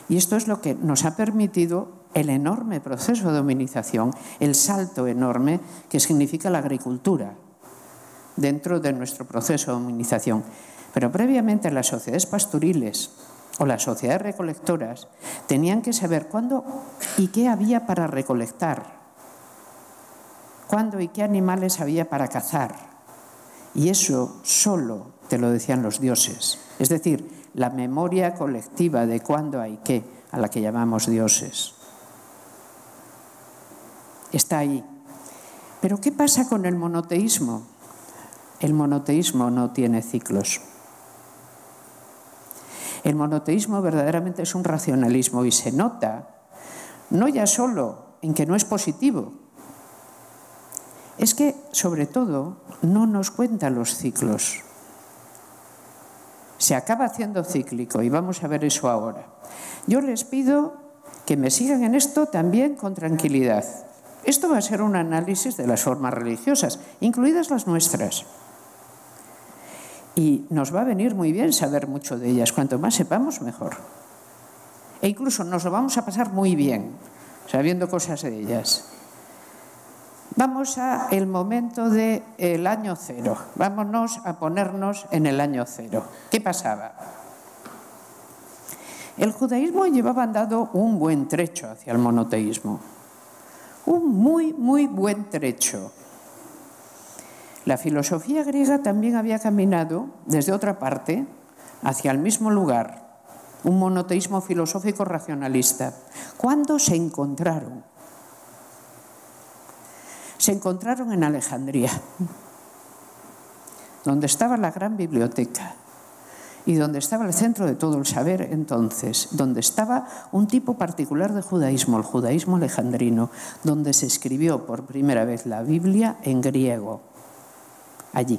Y esto es lo que nos ha permitido el enorme proceso de dominización, el salto enorme que significa la agricultura dentro de nuestro proceso de dominización. Pero previamente las sociedades pastoriles o las sociedades recolectoras tenían que saber cuándo y qué había para recolectar, cuándo y qué animales había para cazar. Y eso solo te lo decían los dioses. Es decir, la memoria colectiva de cuándo hay qué, a la que llamamos dioses está ahí. Pero ¿qué pasa con el monoteísmo? El monoteísmo no tiene ciclos. El monoteísmo verdaderamente es un racionalismo y se nota no ya solo en que no es positivo, es que sobre todo no nos cuenta los ciclos. se acaba haciendo cíclico y vamos a ver eso ahora. Yo les pido que me sigan en esto también con tranquilidad. Esto va a ser un análisis de las formas religiosas, incluidas las nuestras. Y nos va a venir muy bien saber mucho de ellas. Cuanto más sepamos, mejor. E incluso nos lo vamos a pasar muy bien sabiendo cosas de ellas. Vamos a el momento del el año cero. Vámonos a ponernos en el año cero. ¿Qué pasaba? El judaísmo llevaba andado un buen trecho hacia el monoteísmo. Un muy, muy buen trecho. La filosofía griega también había caminado desde otra parte hacia el mismo lugar, un monoteísmo filosófico racionalista. ¿Cuándo se encontraron? se encontraron en Alejandría, donde estaba la gran biblioteca y donde estaba el centro de todo el saber entonces, donde estaba un tipo particular de judaísmo, el judaísmo alejandrino, donde se escribió por primera vez la Biblia en griego, allí.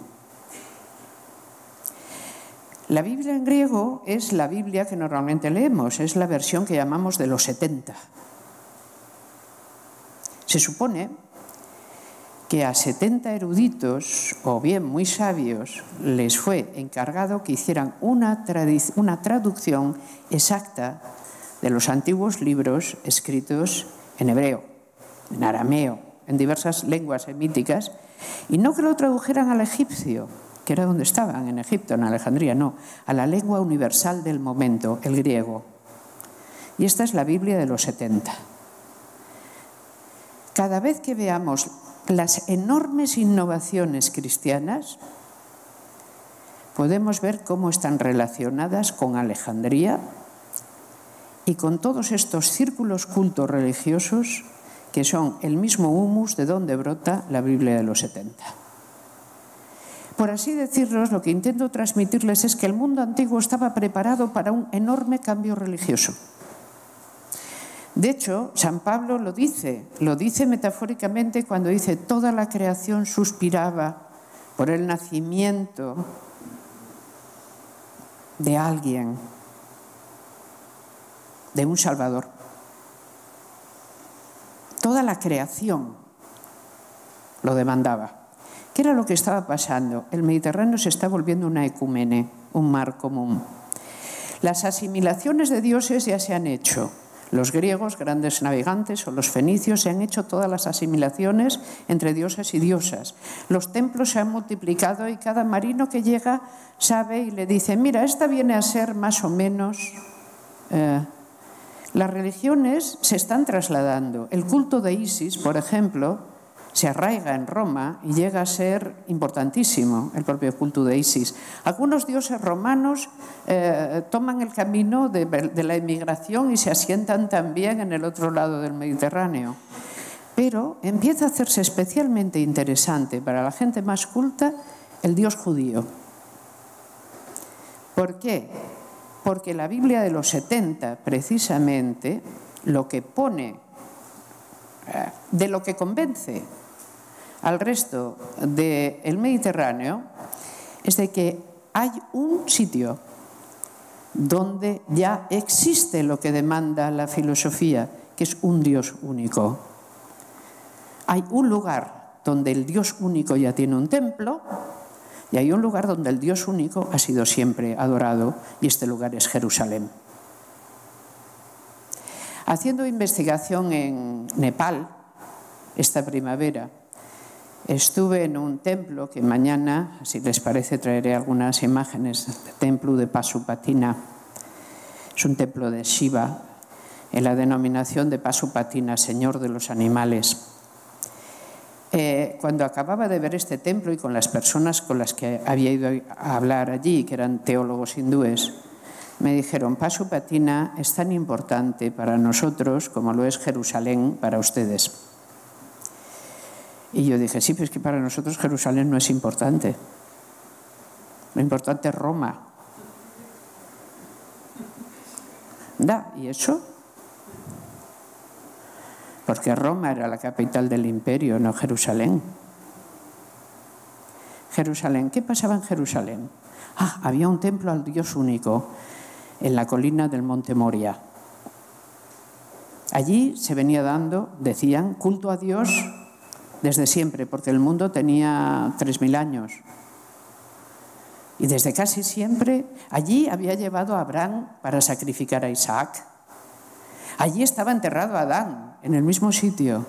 La Biblia en griego es la Biblia que normalmente leemos, es la versión que llamamos de los 70. Se supone que a 70 eruditos, o bien muy sabios, les fue encargado que hicieran una, traducción exacta de los antiguos libros escritos en hebreo, en arameo, en diversas lenguas semíticas, y no que lo tradujeran al egipcio, que era donde estaban, en Egipto, en Alejandría, no, a la lengua universal del momento, el griego. Y esta es la Biblia de los 70. Cada vez que veamos las enormes innovaciones cristianas, podemos ver cómo están relacionadas con Alejandría y con todos estos círculos cultos religiosos que son el mismo humus de donde brota la Biblia de los 70. Por así decirlo, lo que intento transmitirles es que el mundo antiguo estaba preparado para un enorme cambio religioso. De hecho, San Pablo lo dice, lo dice metafóricamente cuando dice, toda la creación suspiraba por el nacimiento de alguien, de un Salvador. Toda la creación lo demandaba. ¿Qué era lo que estaba pasando? El Mediterráneo se está volviendo una ecumene, un mar común. Las asimilaciones de dioses ya se han hecho. Los griegos, grandes navegantes, o los fenicios se han hecho todas las asimilaciones entre dioses y diosas. Los templos se han multiplicado y cada marino que llega sabe y le dice, mira, esta viene a ser más o menos... Eh, las religiones se están trasladando. El culto de Isis, por ejemplo, se arraiga en Roma y llega a ser importantísimo el propio culto de Isis. Algunos dioses romanos eh, toman el camino de, la emigración y se asientan también en el otro lado del Mediterráneo. Pero empieza a hacerse especialmente interesante para la gente más culta el dios judío. ¿Por qué? Porque la Biblia de los 70, precisamente, lo que pone, eh, de lo que convence al resto del Mediterráneo es de que hay un sitio donde ya existe lo que demanda la filosofía, que es un Dios único. Hay un lugar donde el Dios único ya tiene un templo y hay un lugar donde el Dios único ha sido siempre adorado y este lugar es Jerusalén. Haciendo investigación en Nepal esta primavera, Estuve en un templo que mañana, si les parece, traeré algunas imágenes del templo de Pasupatina. Es un templo de Shiva, en la denominación de Pasupatina, Señor de los Animales. Eh, cuando acababa de ver este templo y con las personas con las que había ido a hablar allí, que eran teólogos hindúes, me dijeron, Pasupatina es tan importante para nosotros como lo es Jerusalén para ustedes. Y yo dije, sí, pero es que para nosotros Jerusalén no es importante. Lo importante es Roma. Da, ¿y eso? Porque Roma era la capital del imperio, no Jerusalén. Jerusalén, ¿qué pasaba en Jerusalén? Ah, había un templo al Dios único en la colina del Monte Moria. Allí se venía dando, decían, culto a Dios desde siempre, porque el mundo tenía 3.000 años. Y desde casi siempre allí había llevado a Abraham para sacrificar a Isaac. Allí estaba enterrado Adán, en el mismo sitio.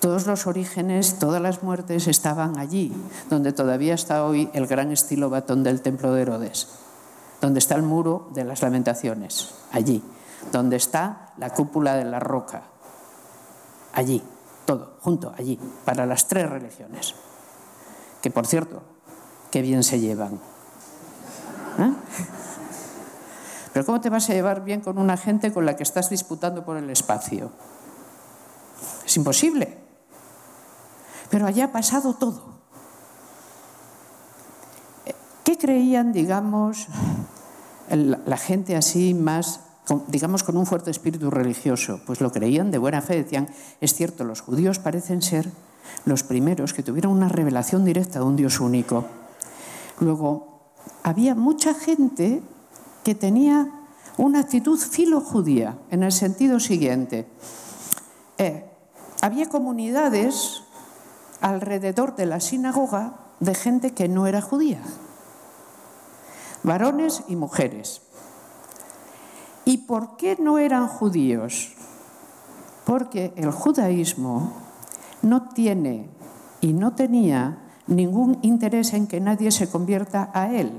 Todos los orígenes, todas las muertes estaban allí, donde todavía está hoy el gran estilo batón del templo de Herodes, donde está el muro de las lamentaciones, allí, donde está la cúpula de la roca, allí, todo, junto, allí, para las tres religiones. Que por cierto, qué bien se llevan. ¿Eh? Pero ¿cómo te vas a llevar bien con una gente con la que estás disputando por el espacio? Es imposible. Pero allá ha pasado todo. ¿Qué creían, digamos, la gente así más, digamos, con un fuerte espíritu religioso? Pues lo creían de buena fe. Decían, es cierto, los judíos parecen ser los primeros que tuvieron una revelación directa de un Dios único. Luego, había mucha gente que tenía una actitud filojudía, en el sentido siguiente. Eh, había comunidades alrededor de la sinagoga de gente que no era judía, varones y mujeres. ¿Y por qué no eran judíos? Porque el judaísmo no tiene y no tenía ningún interés en que nadie se convierta a él.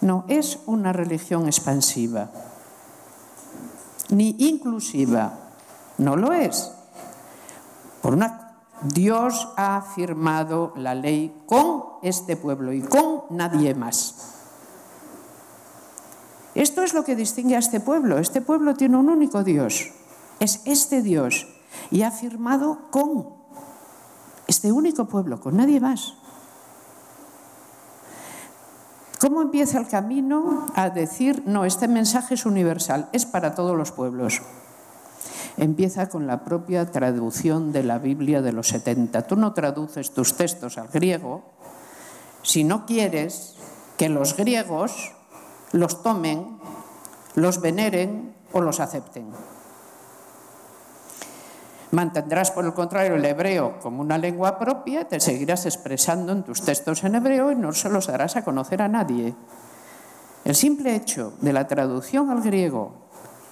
No es una religión expansiva, ni inclusiva. No lo es. Dios ha firmado la ley con este pueblo y con nadie más. Esto es lo que distingue a este pueblo. Este pueblo tiene un único Dios. Es este Dios. Y ha firmado con este único pueblo, con nadie más. ¿Cómo empieza el camino a decir, no, este mensaje es universal, es para todos los pueblos? empieza con la propia traducción de la Biblia de los 70. Tú no traduces tus textos al griego si no quieres que los griegos los tomen, los veneren o los acepten. Mantendrás, por el contrario, el hebreo como una lengua propia, te seguirás expresando en tus textos en hebreo y no se los darás a conocer a nadie. El simple hecho de la traducción al griego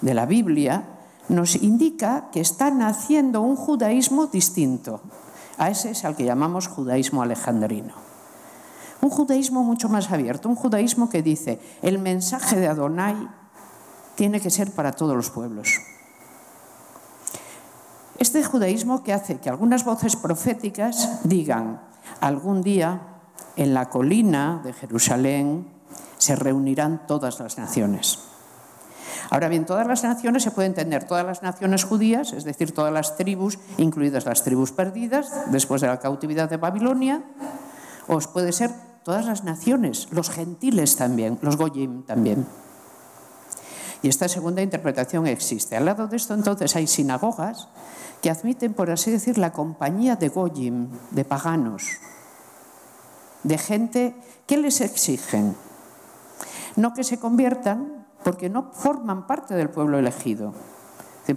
de la Biblia nos indica que está naciendo un judaísmo distinto. A ese es al que llamamos judaísmo alejandrino. Un judaísmo mucho más abierto, un judaísmo que dice, el mensaje de Adonai tiene que ser para todos los pueblos. Este judaísmo que hace que algunas voces proféticas digan, algún día en la colina de Jerusalén se reunirán todas las naciones. Ahora bien, todas las naciones se puede entender, todas las naciones judías, es decir, todas las tribus, incluidas las tribus perdidas después de la cautividad de Babilonia, o puede ser todas las naciones, los gentiles también, los goyim también. Y esta segunda interpretación existe. Al lado de esto, entonces, hay sinagogas que admiten, por así decir, la compañía de goyim, de paganos, de gente que les exigen. No que se conviertan, porque no forman parte del pueblo elegido.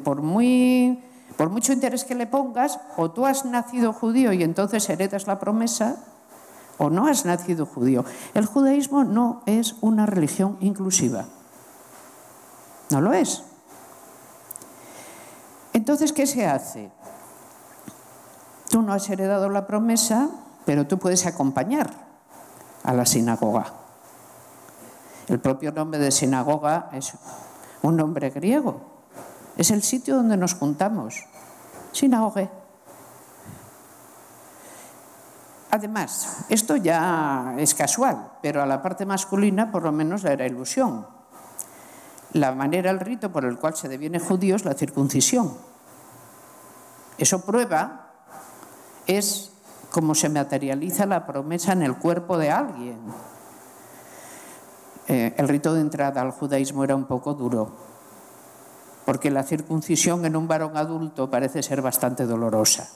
Por, muy, por mucho interés que le pongas, o tú has nacido judío y entonces heredas la promesa, o no has nacido judío. El judaísmo no es una religión inclusiva. No lo es. Entonces, ¿qué se hace? Tú no has heredado la promesa, pero tú puedes acompañar a la sinagoga. El propio nombre de sinagoga es un nombre griego. Es el sitio donde nos juntamos. Sinagoge. Además, esto ya es casual, pero a la parte masculina por lo menos era ilusión. La manera, el rito por el cual se deviene judío es la circuncisión. Eso prueba, es como se materializa la promesa en el cuerpo de alguien. Eh, el rito de entrada al judaísmo era un poco duro, porque la circuncisión en un varón adulto parece ser bastante dolorosa.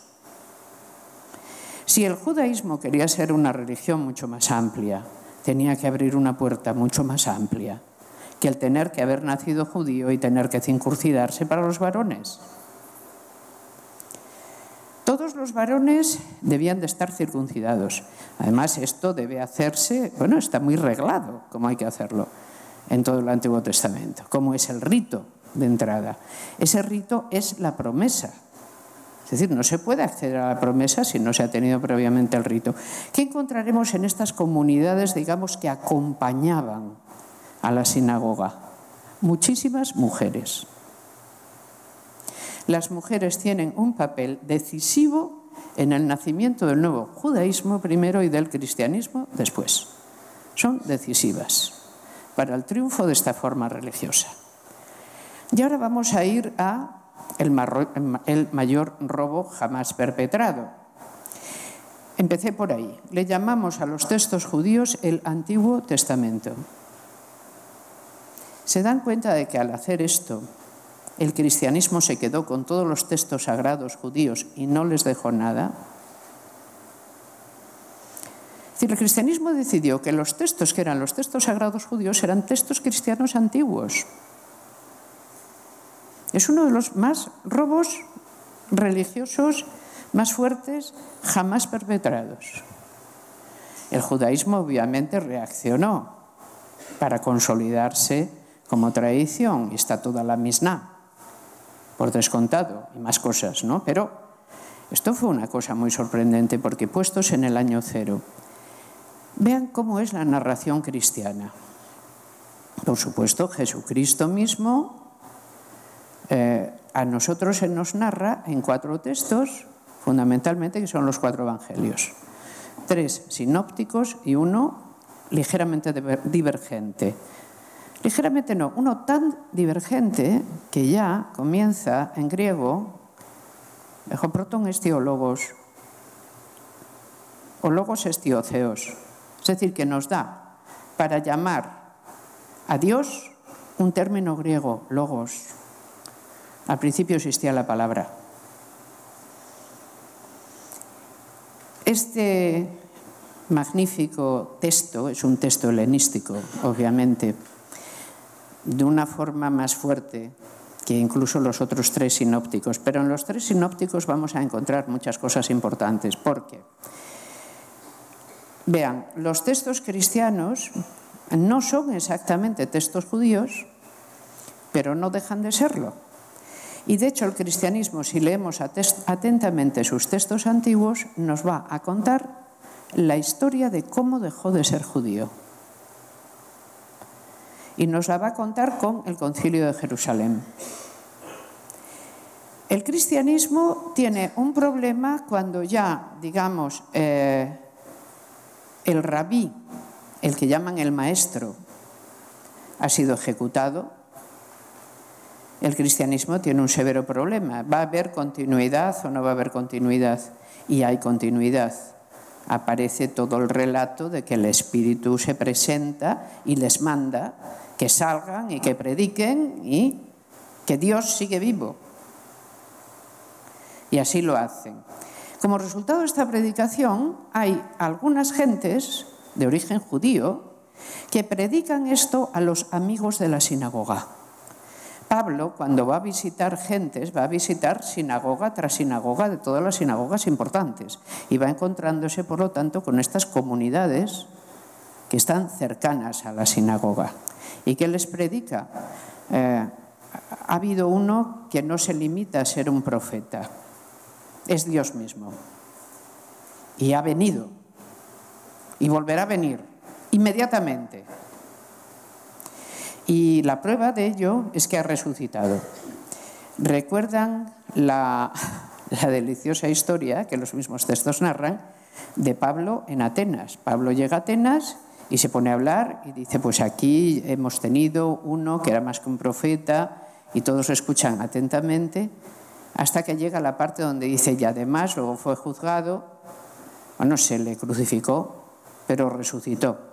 Si el judaísmo quería ser una religión mucho más amplia, tenía que abrir una puerta mucho más amplia que el tener que haber nacido judío y tener que circuncidarse para los varones. Todos los varones debían de estar circuncidados. Además, esto debe hacerse, bueno, está muy reglado cómo hay que hacerlo en todo el Antiguo Testamento, cómo es el rito de entrada. Ese rito es la promesa. Es decir, no se puede acceder a la promesa si no se ha tenido previamente el rito. ¿Qué encontraremos en estas comunidades, digamos, que acompañaban a la sinagoga? Muchísimas mujeres. Las mujeres tienen un papel decisivo en el nacimiento del nuevo judaísmo primero y del cristianismo después. Son decisivas para el triunfo de esta forma religiosa. Y ahora vamos a ir a el, mayor robo jamás perpetrado. Empecé por ahí. Le llamamos a los textos judíos el Antiguo Testamento. ¿Se dan cuenta de que al hacer esto, el cristianismo se quedó con todos los textos sagrados judíos y no les dejó nada? el cristianismo decidió que los textos que eran los textos sagrados judíos eran textos cristianos antiguos. Es uno de los más robos religiosos más fuertes jamás perpetrados. El judaísmo obviamente reaccionó para consolidarse como tradición y está toda la misna, por descontado, y más cosas, ¿no? Pero esto fue una cosa muy sorprendente porque puestos en el año cero, vean cómo es la narración cristiana. Por supuesto, Jesucristo mismo eh, a nosotros se nos narra en cuatro textos, fundamentalmente, que son los cuatro evangelios. Tres sinópticos y uno ligeramente divergente. Ligeramente no, uno tan divergente que ya comienza en griego, proton estiólogos, o logos estioceos, es decir, que nos da para llamar a Dios un término griego, logos, al principio existía la palabra. Este magnífico texto es un texto helenístico, obviamente, de una forma más fuerte que incluso los otros tres sinópticos. Pero en los tres sinópticos vamos a encontrar muchas cosas importantes. porque Vean, los textos cristianos no son exactamente textos judíos, pero no dejan de serlo. Y de hecho el cristianismo, si leemos atentamente sus textos antiguos, nos va a contar la historia de cómo dejó de ser judío. Y nos la va a contar con el concilio de Jerusalén. El cristianismo tiene un problema cuando ya, digamos, eh, el rabí, el que llaman el maestro, ha sido ejecutado, el cristianismo tiene un severo problema. ¿Va a haber continuidad o no va a haber continuidad? Y hay continuidad. Aparece todo el relato de que el Espíritu se presenta y les manda que salgan y que prediquen y que Dios sigue vivo. Y así lo hacen. Como resultado de esta predicación, hay algunas gentes de origen judío que predican esto a los amigos de la sinagoga. Pablo, cuando va a visitar gentes, va a visitar sinagoga tras sinagoga de todas las sinagogas importantes y va encontrándose, por lo tanto, con estas comunidades que están cercanas a la sinagoga. ¿Y qué les predica? Eh, ha habido uno que no se limita a ser un profeta, es Dios mismo. Y ha venido y volverá a venir inmediatamente. Y la prueba de ello es que ha resucitado. ¿Recuerdan la, deliciosa historia que los mismos textos narran de Pablo en Atenas? Pablo llega a Atenas y se pone a hablar y dice, pues aquí hemos tenido uno que era más que un profeta y todos escuchan atentamente hasta que llega la parte donde dice, y además luego fue juzgado, bueno, se le crucificó, pero resucitó.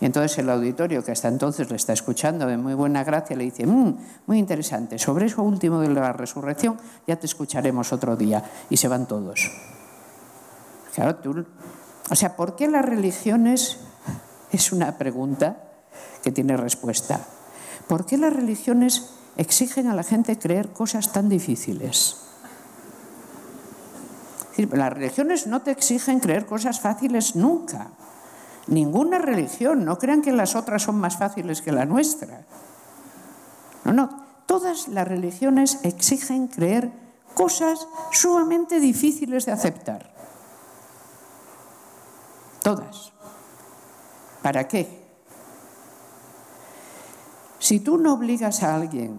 Y entonces el auditorio, que hasta entonces le está escuchando de muy buena gracia, le dice, mm, muy interesante, sobre eso último de la resurrección ya te escucharemos otro día. Y se van todos. Claro, tú... O sea, ¿por qué las religiones es una pregunta que tiene respuesta. ¿Por qué las religiones exigen a la gente creer cosas tan difíciles? Las religiones no te exigen creer cosas fáciles nunca. Ninguna religión. No crean que las otras son más fáciles que la nuestra. No, no. Todas las religiones exigen creer cosas sumamente difíciles de aceptar. Todas. ¿Para qué? Si tú no obligas a alguien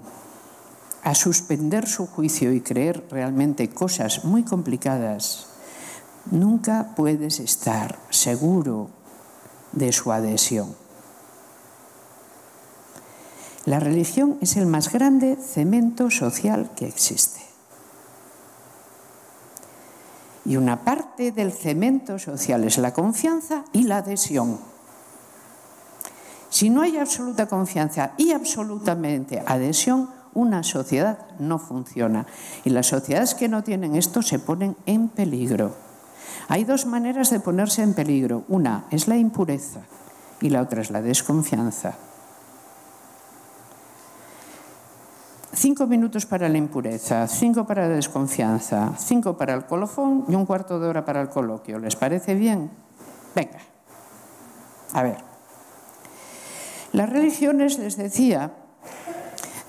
a suspender su juicio y creer realmente cosas muy complicadas, nunca puedes estar seguro de su adhesión. La religión es el más grande cemento social que existe. Y una parte del cemento social es la confianza y la adhesión. Si no hay absoluta confianza y absolutamente adhesión, una sociedad no funciona. Y las sociedades que no tienen esto se ponen en peligro. Hay dos maneras de ponerse en peligro. Una es la impureza y la otra es la desconfianza. Cinco minutos para la impureza, cinco para la desconfianza, cinco para el colofón y un cuarto de hora para el coloquio. ¿Les parece bien? Venga. A ver. Las religiones, les decía,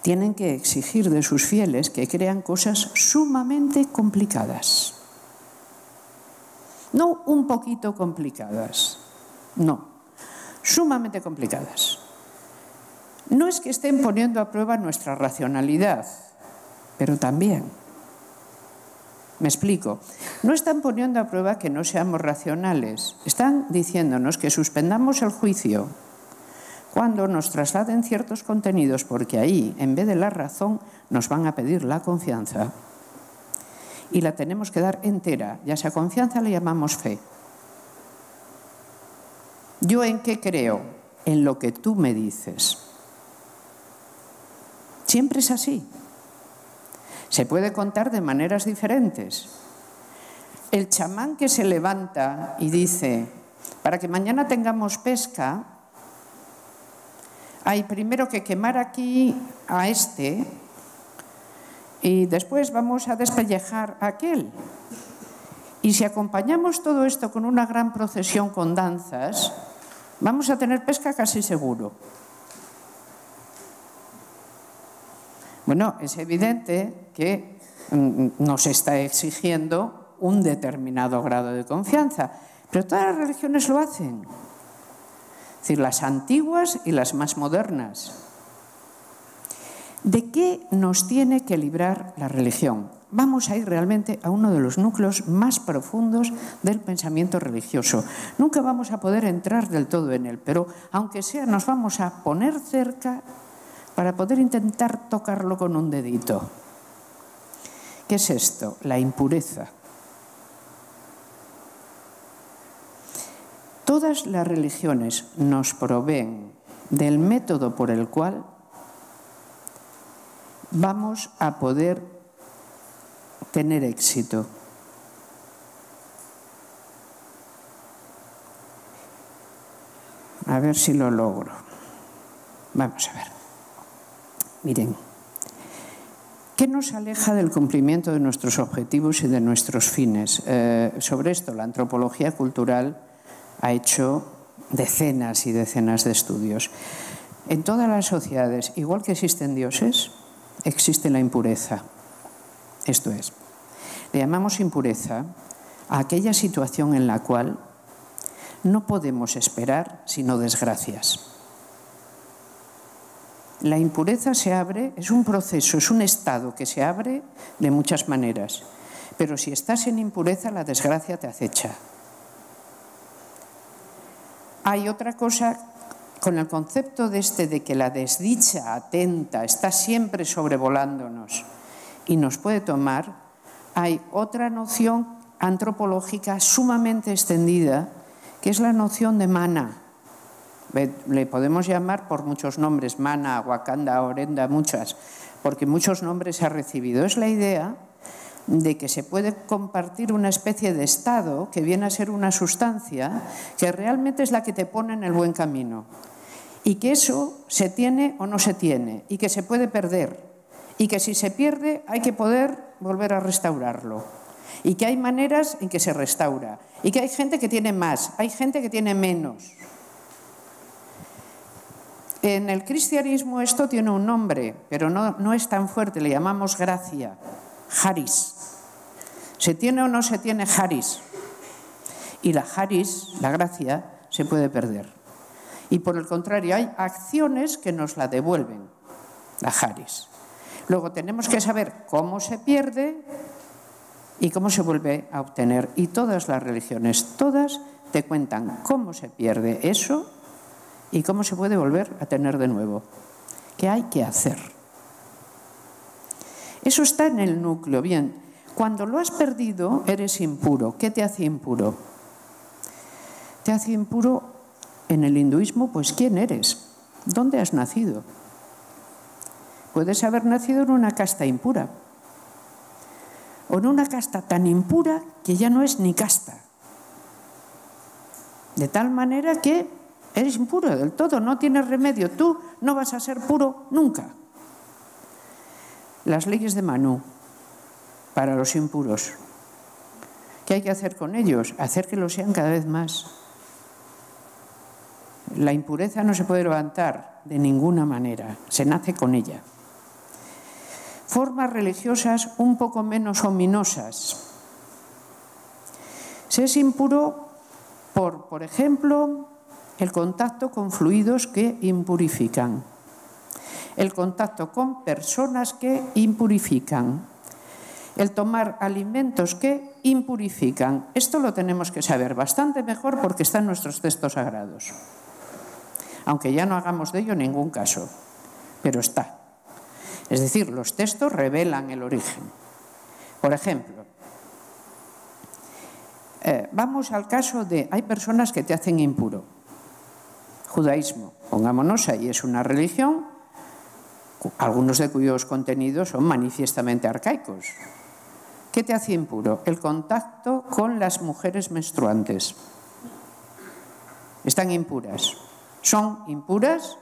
tienen que exigir de sus fieles que crean cosas sumamente complicadas. No un poquito complicadas, no, sumamente complicadas. No es que estén poniendo a prueba nuestra racionalidad, pero también. Me explico. No están poniendo a prueba que no seamos racionales. Están diciéndonos que suspendamos el juicio cuando nos trasladen ciertos contenidos, porque ahí, en vez de la razón, nos van a pedir la confianza. Y la tenemos que dar entera. Y a esa confianza le llamamos fe. ¿Yo en qué creo? En lo que tú me dices. Siempre es así. Se puede contar de maneras diferentes. El chamán que se levanta y dice, para que mañana tengamos pesca, hay primero que quemar aquí a este y después vamos a despellejar aquel. Y si acompañamos todo esto con una gran procesión con danzas, vamos a tener pesca casi seguro. Bueno, es evidente que mm, nos está exigiendo un determinado grado de confianza, pero todas las religiones lo hacen. Es decir, las antiguas y las más modernas. ¿De qué nos tiene que librar la religión? Vamos a ir realmente a uno de los núcleos más profundos del pensamiento religioso. Nunca vamos a poder entrar del todo en él, pero aunque sea, nos vamos a poner cerca para poder intentar tocarlo con un dedito. ¿Qué es esto? La impureza. Todas las religiones nos proveen del método por el cual vamos a poder tener éxito. A ver si lo logro. Vamos a ver. Miren, ¿qué nos aleja del cumplimiento de nuestros objetivos y de nuestros fines? Eh, sobre esto, la antropología cultural ha hecho decenas y decenas de estudios. En todas las sociedades, igual que existen dioses, existe la impureza. Esto es, le llamamos impureza a aquella situación en la cual no podemos esperar sino desgracias. La impureza se abre, es un proceso, es un estado que se abre de muchas maneras, pero si estás en impureza la desgracia te acecha hay otra cosa con el concepto de este de que la desdicha atenta está siempre sobrevolándonos y nos puede tomar, hay otra noción antropológica sumamente extendida, que es la noción de mana. Le podemos llamar por muchos nombres, mana, wakanda, orenda, muchas, porque muchos nombres ha recibido. Es la idea de que se puede compartir una especie de estado que viene a ser una sustancia que realmente es la que te pone en el buen camino y que eso se tiene o no se tiene y que se puede perder y que si se pierde hay que poder volver a restaurarlo y que hay maneras en que se restaura y que hay gente que tiene más, hay gente que tiene menos. En el cristianismo esto tiene un nombre, pero no, es tan fuerte, le llamamos gracia, haris. ¿Se tiene o no se tiene Haris? Y la Haris, la gracia, se puede perder. Y por el contrario, hay acciones que nos la devuelven, la Haris. Luego tenemos que saber cómo se pierde y cómo se vuelve a obtener. Y todas las religiones, todas te cuentan cómo se pierde eso y cómo se puede volver a tener de nuevo. ¿Qué hay que hacer? Eso está en el núcleo. Bien, cuando lo has perdido, eres impuro. ¿Qué te hace impuro? Te hace impuro en el hinduismo, pues ¿quién eres? ¿Dónde has nacido? Puedes haber nacido en una casta impura. O en una casta tan impura que ya no es ni casta. De tal manera que eres impuro del todo, no tienes remedio. Tú no vas a ser puro nunca. Las leyes de Manu para los impuros. ¿Qué hay que hacer con ellos? Hacer que lo sean cada vez más. La impureza no se puede levantar de ninguna manera, se nace con ella. Formas religiosas un poco menos ominosas. Se es impuro por, por ejemplo, el contacto con fluidos que impurifican, el contacto con personas que impurifican, el tomar alimentos que impurifican. Esto lo tenemos que saber bastante mejor porque está en nuestros textos sagrados. Aunque ya no hagamos de ello ningún caso, pero está. Es decir, los textos revelan el origen. Por ejemplo, eh, vamos al caso de hay personas que te hacen impuro. Judaísmo, pongámonos ahí, es una religión, algunos de cuyos contenidos son manifiestamente arcaicos. ¿Qué te hace impuro? El contacto con las mujeres menstruantes. Están impuras. Son impuras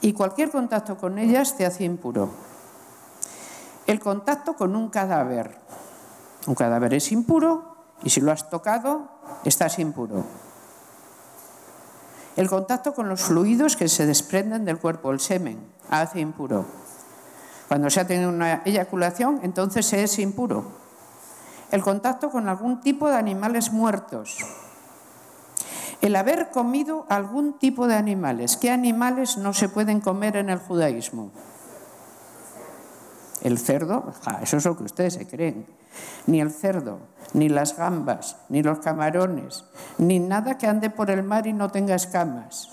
y cualquier contacto con ellas te hace impuro. El contacto con un cadáver. Un cadáver es impuro y si lo has tocado, estás impuro. El contacto con los fluidos que se desprenden del cuerpo, el semen, hace impuro. Cuando se ha tenido una eyaculación, entonces se es impuro el contacto con algún tipo de animales muertos, el haber comido algún tipo de animales. ¿Qué animales no se pueden comer en el judaísmo? El cerdo, eso es lo que ustedes se creen. Ni el cerdo, ni las gambas, ni los camarones, ni nada que ande por el mar y no tenga escamas,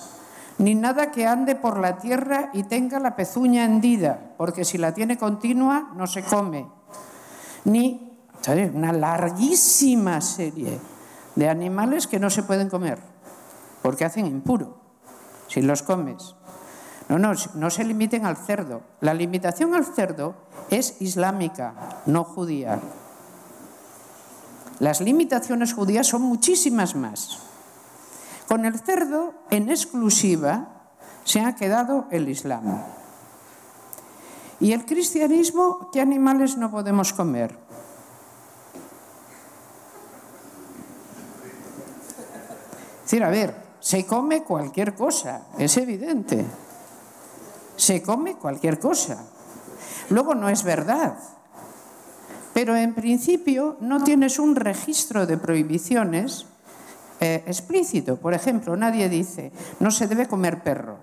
ni nada que ande por la tierra y tenga la pezuña hendida, porque si la tiene continua no se come, ni una larguísima serie de animales que no se pueden comer, porque hacen impuro si los comes. No, no, no se limiten al cerdo. La limitación al cerdo es islámica, no judía. Las limitaciones judías son muchísimas más. Con el cerdo, en exclusiva, se ha quedado el Islam. ¿Y el cristianismo? ¿Qué animales no podemos comer? decir, a ver, se come cualquier cosa, es evidente. Se come cualquier cosa. Luego no es verdad. Pero en principio no tienes un registro de prohibiciones eh, explícito. Por ejemplo, nadie dice, no se debe comer perro.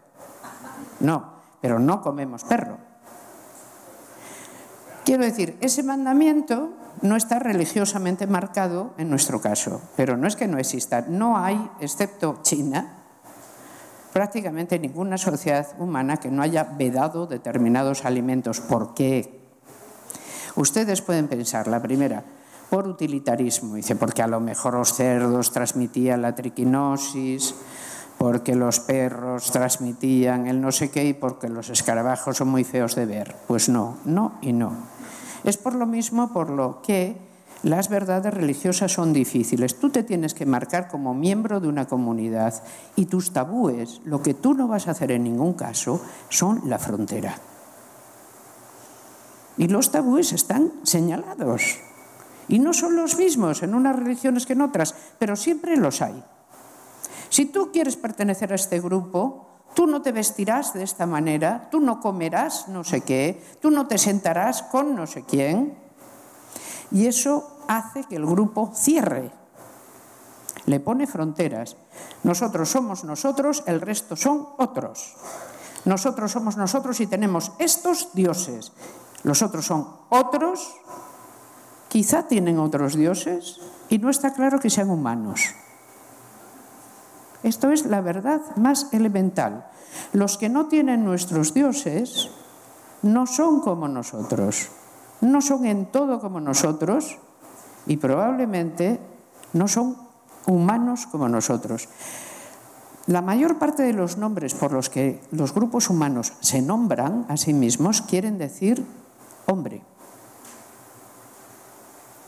No, pero no comemos perro. Quiero decir, ese mandamiento no está religiosamente marcado en nuestro caso, pero no es que no exista, no hay, excepto China, prácticamente ninguna sociedad humana que no haya vedado determinados alimentos. ¿Por qué? Ustedes pueden pensar, la primera, por utilitarismo, dice, porque a lo mejor los cerdos transmitían la triquinosis, porque los perros transmitían el no sé qué y porque los escarabajos son muy feos de ver. Pues no, no y no. Es por lo mismo por lo que las verdades religiosas son difíciles. Tú te tienes que marcar como miembro de una comunidad y tus tabúes, lo que tú no vas a hacer en ningún caso, son la frontera. Y los tabúes están señalados. Y no son los mismos en unas religiones que en otras, pero siempre los hay. Si tú quieres pertenecer a este grupo, tú no te vestirás de esta manera, tú no comerás no sé qué, tú no te sentarás con no sé quién. Y eso hace que el grupo cierre, le pone fronteras. Nosotros somos nosotros, el resto son otros. Nosotros somos nosotros y tenemos estos dioses. Los otros son otros, quizá tienen otros dioses y no está claro que sean humanos. Esto es la verdad más elemental. Los que no tienen nuestros dioses no son como nosotros, no son en todo como nosotros y probablemente no son humanos como nosotros. La mayor parte de los nombres por los que los grupos humanos se nombran a sí mismos quieren decir hombre.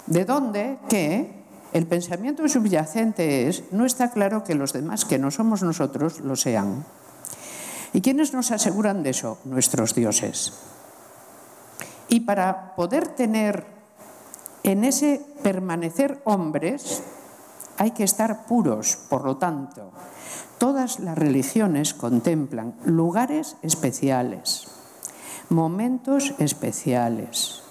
¿De dónde que el pensamiento subyacente es, no está claro que los demás que no somos nosotros lo sean. ¿Y quiénes nos aseguran de eso? Nuestros dioses. Y para poder tener en ese permanecer hombres, hay que estar puros. Por lo tanto, todas las religiones contemplan lugares especiales, momentos especiales,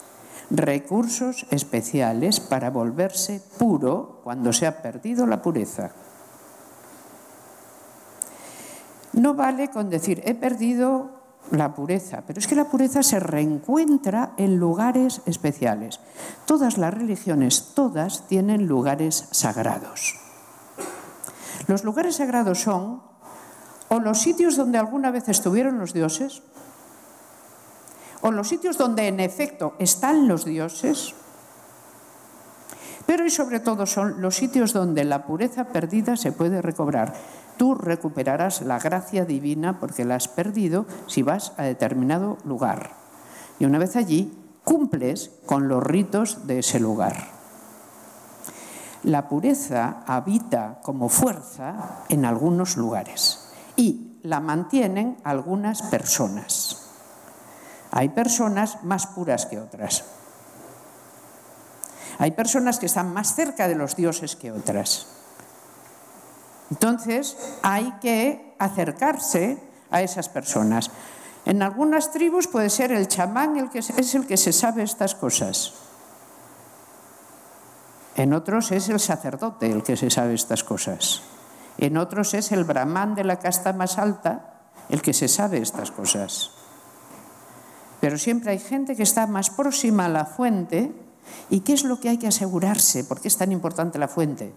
recursos especiales para volverse puro cuando se ha perdido la pureza. No vale con decir he perdido la pureza, pero es que la pureza se reencuentra en lugares especiales. Todas las religiones, todas tienen lugares sagrados. Los lugares sagrados son o los sitios donde alguna vez estuvieron los dioses, o los sitios donde en efecto están los dioses, pero y sobre todo son los sitios donde la pureza perdida se puede recobrar. Tú recuperarás la gracia divina porque la has perdido si vas a determinado lugar. Y una vez allí, cumples con los ritos de ese lugar. La pureza habita como fuerza en algunos lugares y la mantienen algunas personas. Hay personas más puras que otras. Hay personas que están más cerca de los dioses que otras. Entonces, hay que acercarse a esas personas. En algunas tribus puede ser el chamán el que es el que se sabe estas cosas. En otros es el sacerdote el que se sabe estas cosas. En otros es el brahman de la casta más alta el que se sabe estas cosas. Pero siempre hay gente que está más próxima a la fuente. ¿Y qué es lo que hay que asegurarse? ¿Por qué es tan importante la fuente?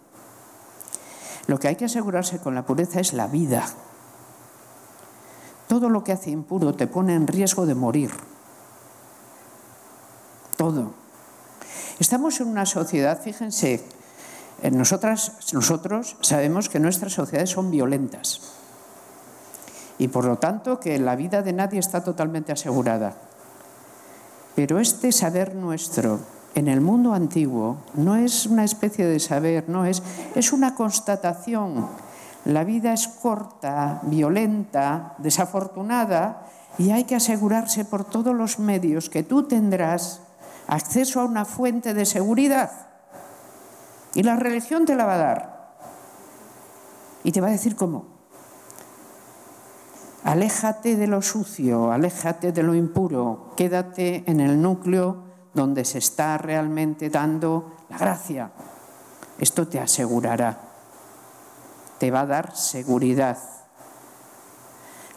Lo que hay que asegurarse con la pureza es la vida. Todo lo que hace impuro te pone en riesgo de morir. Todo. Estamos en una sociedad, fíjense, nosotras, nosotros sabemos que nuestras sociedades son violentas y por lo tanto que la vida de nadie está totalmente asegurada. Pero este saber nuestro en el mundo antiguo no es una especie de saber, no es, es una constatación. La vida es corta, violenta, desafortunada y hay que asegurarse por todos los medios que tú tendrás acceso a una fuente de seguridad. Y la religión te la va a dar. Y te va a decir cómo. Aléjate de lo sucio, aléjate de lo impuro, quédate en el núcleo donde se está realmente dando la gracia. Esto te asegurará, te va a dar seguridad.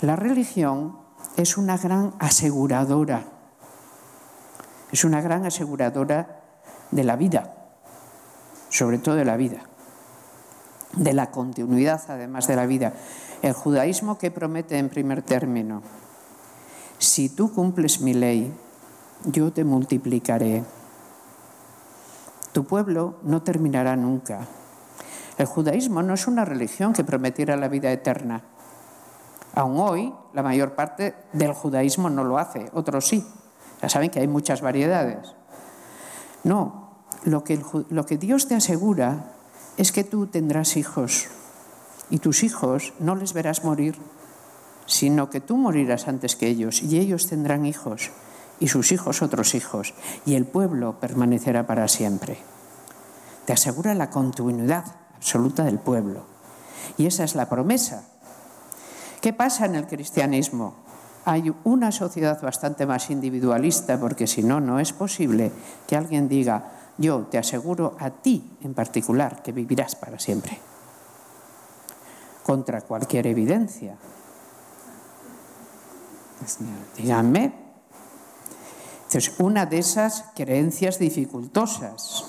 La religión es una gran aseguradora, es una gran aseguradora de la vida, sobre todo de la vida, de la continuidad además de la vida. El judaísmo que promete en primer término, si tú cumples mi ley, yo te multiplicaré. Tu pueblo no terminará nunca. El judaísmo no es una religión que prometiera la vida eterna. Aún hoy, la mayor parte del judaísmo no lo hace, otros sí. Ya saben que hay muchas variedades. No, lo que, lo que Dios te asegura es que tú tendrás hijos y tus hijos no les verás morir, sino que tú morirás antes que ellos y ellos tendrán hijos y sus hijos otros hijos y el pueblo permanecerá para siempre. Te asegura la continuidad absoluta del pueblo. Y esa es la promesa. ¿Qué pasa en el cristianismo? Hay una sociedad bastante más individualista porque si no, no es posible que alguien diga, yo te aseguro a ti en particular que vivirás para siempre. Contra cualquier evidencia. Díganme. Entonces, una de esas creencias dificultosas.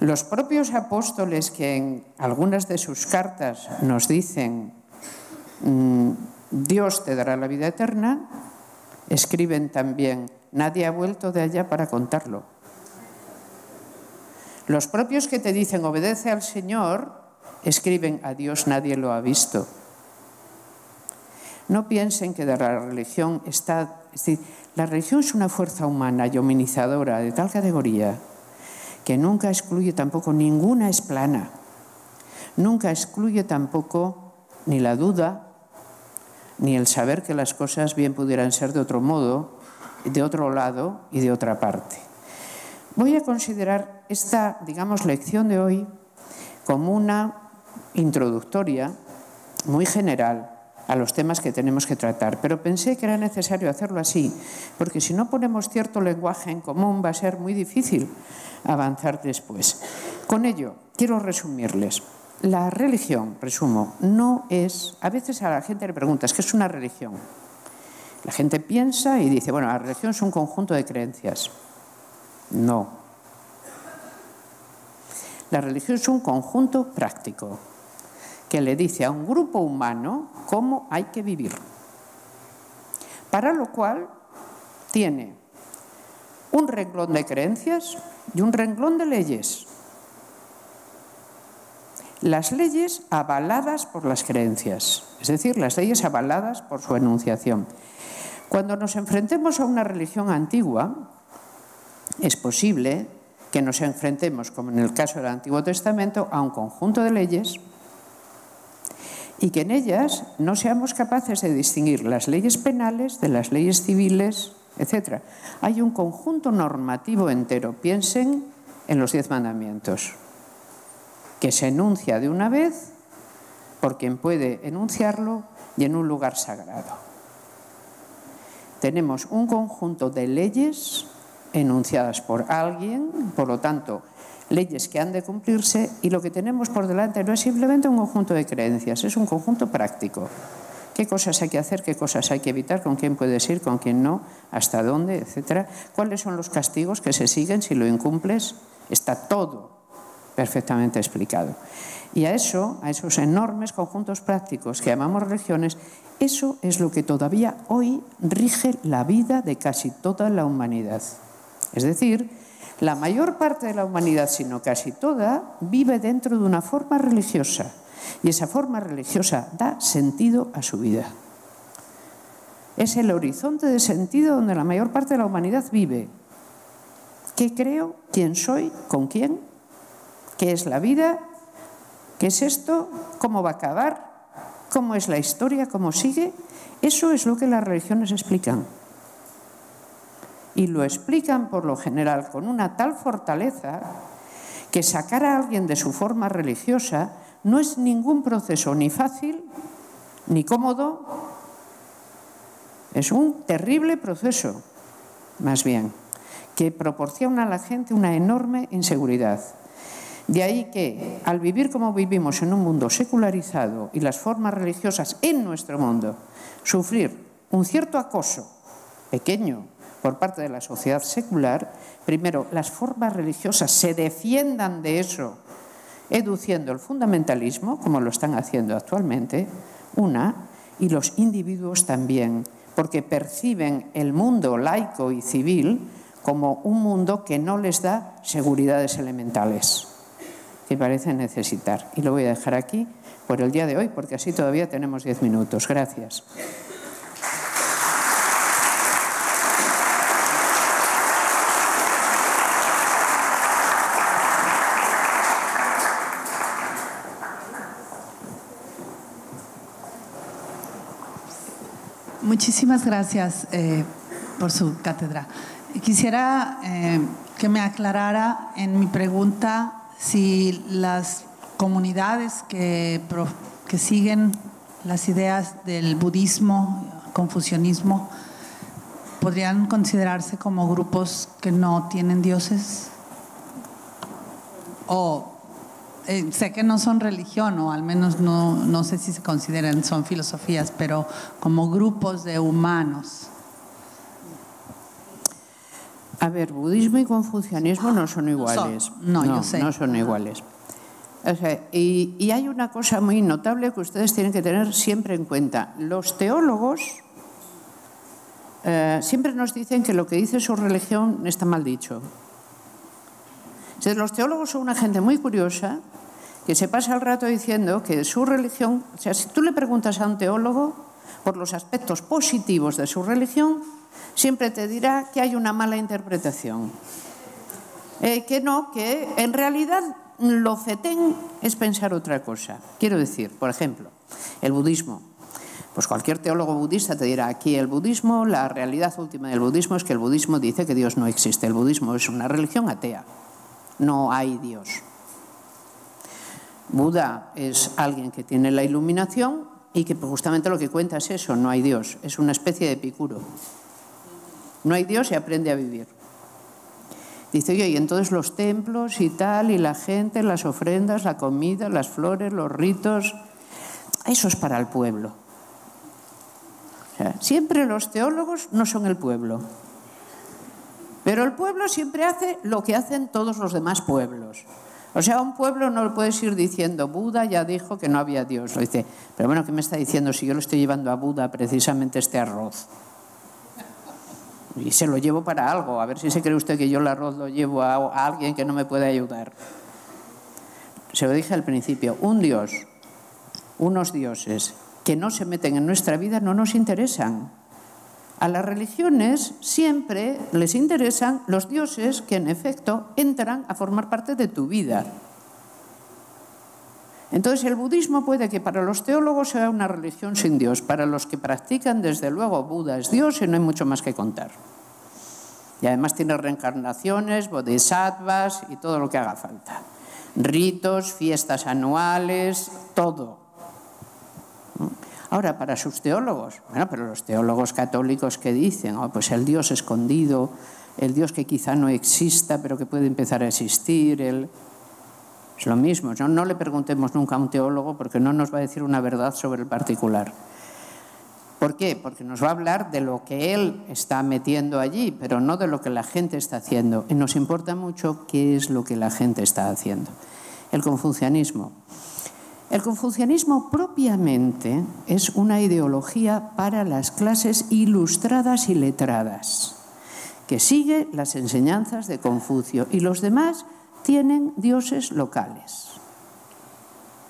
Los propios apóstoles que en algunas de sus cartas nos dicen, mm, Dios te dará la vida eterna, escriben también, Nadie ha vuelto de allá para contarlo. Los propios que te dicen obedece al Señor escriben a Dios nadie lo ha visto. No piensen que de la religión está... Es decir, la religión es una fuerza humana y hominizadora de tal categoría que nunca excluye tampoco ninguna esplana. Nunca excluye tampoco ni la duda, ni el saber que las cosas bien pudieran ser de otro modo, de otro lado y de otra parte. Voy a considerar esta, digamos, lección de hoy como una introductoria muy general a los temas que tenemos que tratar, pero pensé que era necesario hacerlo así, porque si no ponemos cierto lenguaje en común va a ser muy difícil avanzar después. Con ello, quiero resumirles. La religión, resumo, no es... A veces a la gente le preguntas, ¿qué es una religión? La gente piensa y dice, bueno, la religión es un conjunto de creencias. No. La religión es un conjunto práctico que le dice a un grupo humano cómo hay que vivir. Para lo cual tiene un renglón de creencias y un renglón de leyes. Las leyes avaladas por las creencias, es decir, las leyes avaladas por su enunciación. Cuando nos enfrentemos a una religión antigua, es posible que nos enfrentemos, como en el caso del Antiguo Testamento, a un conjunto de leyes y que en ellas no seamos capaces de distinguir las leyes penales de las leyes civiles, etc. Hay un conjunto normativo entero. Piensen en los diez mandamientos, que se enuncia de una vez por quien puede enunciarlo y en un lugar sagrado tenemos un conjunto de leyes enunciadas por alguien, por lo tanto, leyes que han de cumplirse y lo que tenemos por delante no es simplemente un conjunto de creencias, es un conjunto práctico. ¿Qué cosas hay que hacer? ¿Qué cosas hay que evitar? ¿Con quién puedes ir? ¿Con quién no? ¿Hasta dónde? Etcétera. ¿Cuáles son los castigos que se siguen si lo incumples? Está todo perfectamente explicado. Y a eso, a esos enormes conjuntos prácticos que llamamos religiones, eso es lo que todavía hoy rige la vida de casi toda la humanidad. Es decir, la mayor parte de la humanidad, sino casi toda, vive dentro de una forma religiosa. Y esa forma religiosa da sentido a su vida. Es el horizonte de sentido donde la mayor parte de la humanidad vive. ¿Qué creo? ¿Quién soy? ¿Con quién? ¿Qué es la vida? ¿Qué es esto? ¿Cómo va a acabar? ¿Cómo es la historia? ¿Cómo sigue? Eso es lo que las religiones explican. Y lo explican por lo general con una tal fortaleza que sacar a alguien de su forma religiosa no es ningún proceso ni fácil ni cómodo. Es un terrible proceso, más bien, que proporciona a la gente una enorme inseguridad. De ahí que, al vivir como vivimos en un mundo secularizado y las formas religiosas en nuestro mundo, sufrir un cierto acoso pequeño por parte de la sociedad secular, primero, las formas religiosas se defiendan de eso, educiendo el fundamentalismo, como lo están haciendo actualmente, una, y los individuos también, porque perciben el mundo laico y civil como un mundo que no les da seguridades elementales que parece necesitar. Y lo voy a dejar aquí por el día de hoy, porque así todavía tenemos 10 minutos. Gracias. Muchísimas gracias eh, por su cátedra. Quisiera eh, que me aclarara en mi pregunta si las comunidades que, siguen las ideas del budismo, confucianismo, podrían considerarse como grupos que no tienen dioses? O eh, sé que no son religión, o al menos no, no sé si se consideran, son filosofías, pero como grupos de humanos. A ver, budismo y confucianismo no son iguales. no, yo sé. No son iguales. y, y, hay una cosa muy notable que ustedes tienen que tener siempre en cuenta. Los teólogos eh, siempre nos dicen que lo que dice su religión está mal dicho. Los teólogos son una gente muy curiosa que se pasa el rato diciendo que su religión, o sea, si tú le preguntas a un teólogo por los aspectos positivos de su religión, siempre te dirá que hay una mala interpretación. Eh, que no, que en realidad lo fetén es pensar otra cosa. Quiero decir, por ejemplo, el budismo. Pues cualquier teólogo budista te dirá aquí el budismo, la realidad última del budismo es que el budismo dice que Dios no existe. El budismo es una religión atea no hay Dios. Buda es alguien que tiene la iluminación y que justamente lo que cuenta es eso, no hay Dios, es una especie de epicuro. No hay Dios y aprende a vivir. Dice, oye, y entonces los templos y tal, y la gente, las ofrendas, la comida, las flores, los ritos, eso es para el pueblo. siempre los teólogos no son el pueblo. Pero el pueblo siempre hace lo que hacen todos los demás pueblos. O sea, un pueblo no lo puedes ir diciendo, Buda ya dijo que no había Dios. Lo dice, pero bueno, ¿qué me está diciendo si yo le estoy llevando a Buda precisamente este arroz? Y se lo llevo para algo, a ver si se cree usted que yo el arroz lo llevo a, a alguien que no me puede ayudar. Se lo dije al principio, un Dios, unos dioses que no se meten en nuestra vida no nos interesan. A las religiones siempre les interesan los dioses que en efecto entran a formar parte de tu vida. Entonces el budismo puede que para los teólogos sea una religión sin Dios, para los que practican desde luego Buda es Dios y no hay mucho más que contar. Y además tiene reencarnaciones, bodhisattvas y todo lo que haga falta. Ritos, fiestas anuales, todo. Ahora, para sus teólogos, bueno, pero los teólogos católicos que dicen, oh, pues el Dios escondido, el Dios que quizá no exista, pero que puede empezar a existir, el... es lo mismo. No, no le preguntemos nunca a un teólogo porque no nos va a decir una verdad sobre el particular. ¿Por qué? Porque nos va a hablar de lo que él está metiendo allí, pero no de lo que la gente está haciendo. Y nos importa mucho qué es lo que la gente está haciendo. El confucianismo. El confucianismo propiamente es una ideología para las clases ilustradas y letradas, que sigue las enseñanzas de Confucio y los demás tienen dioses locales.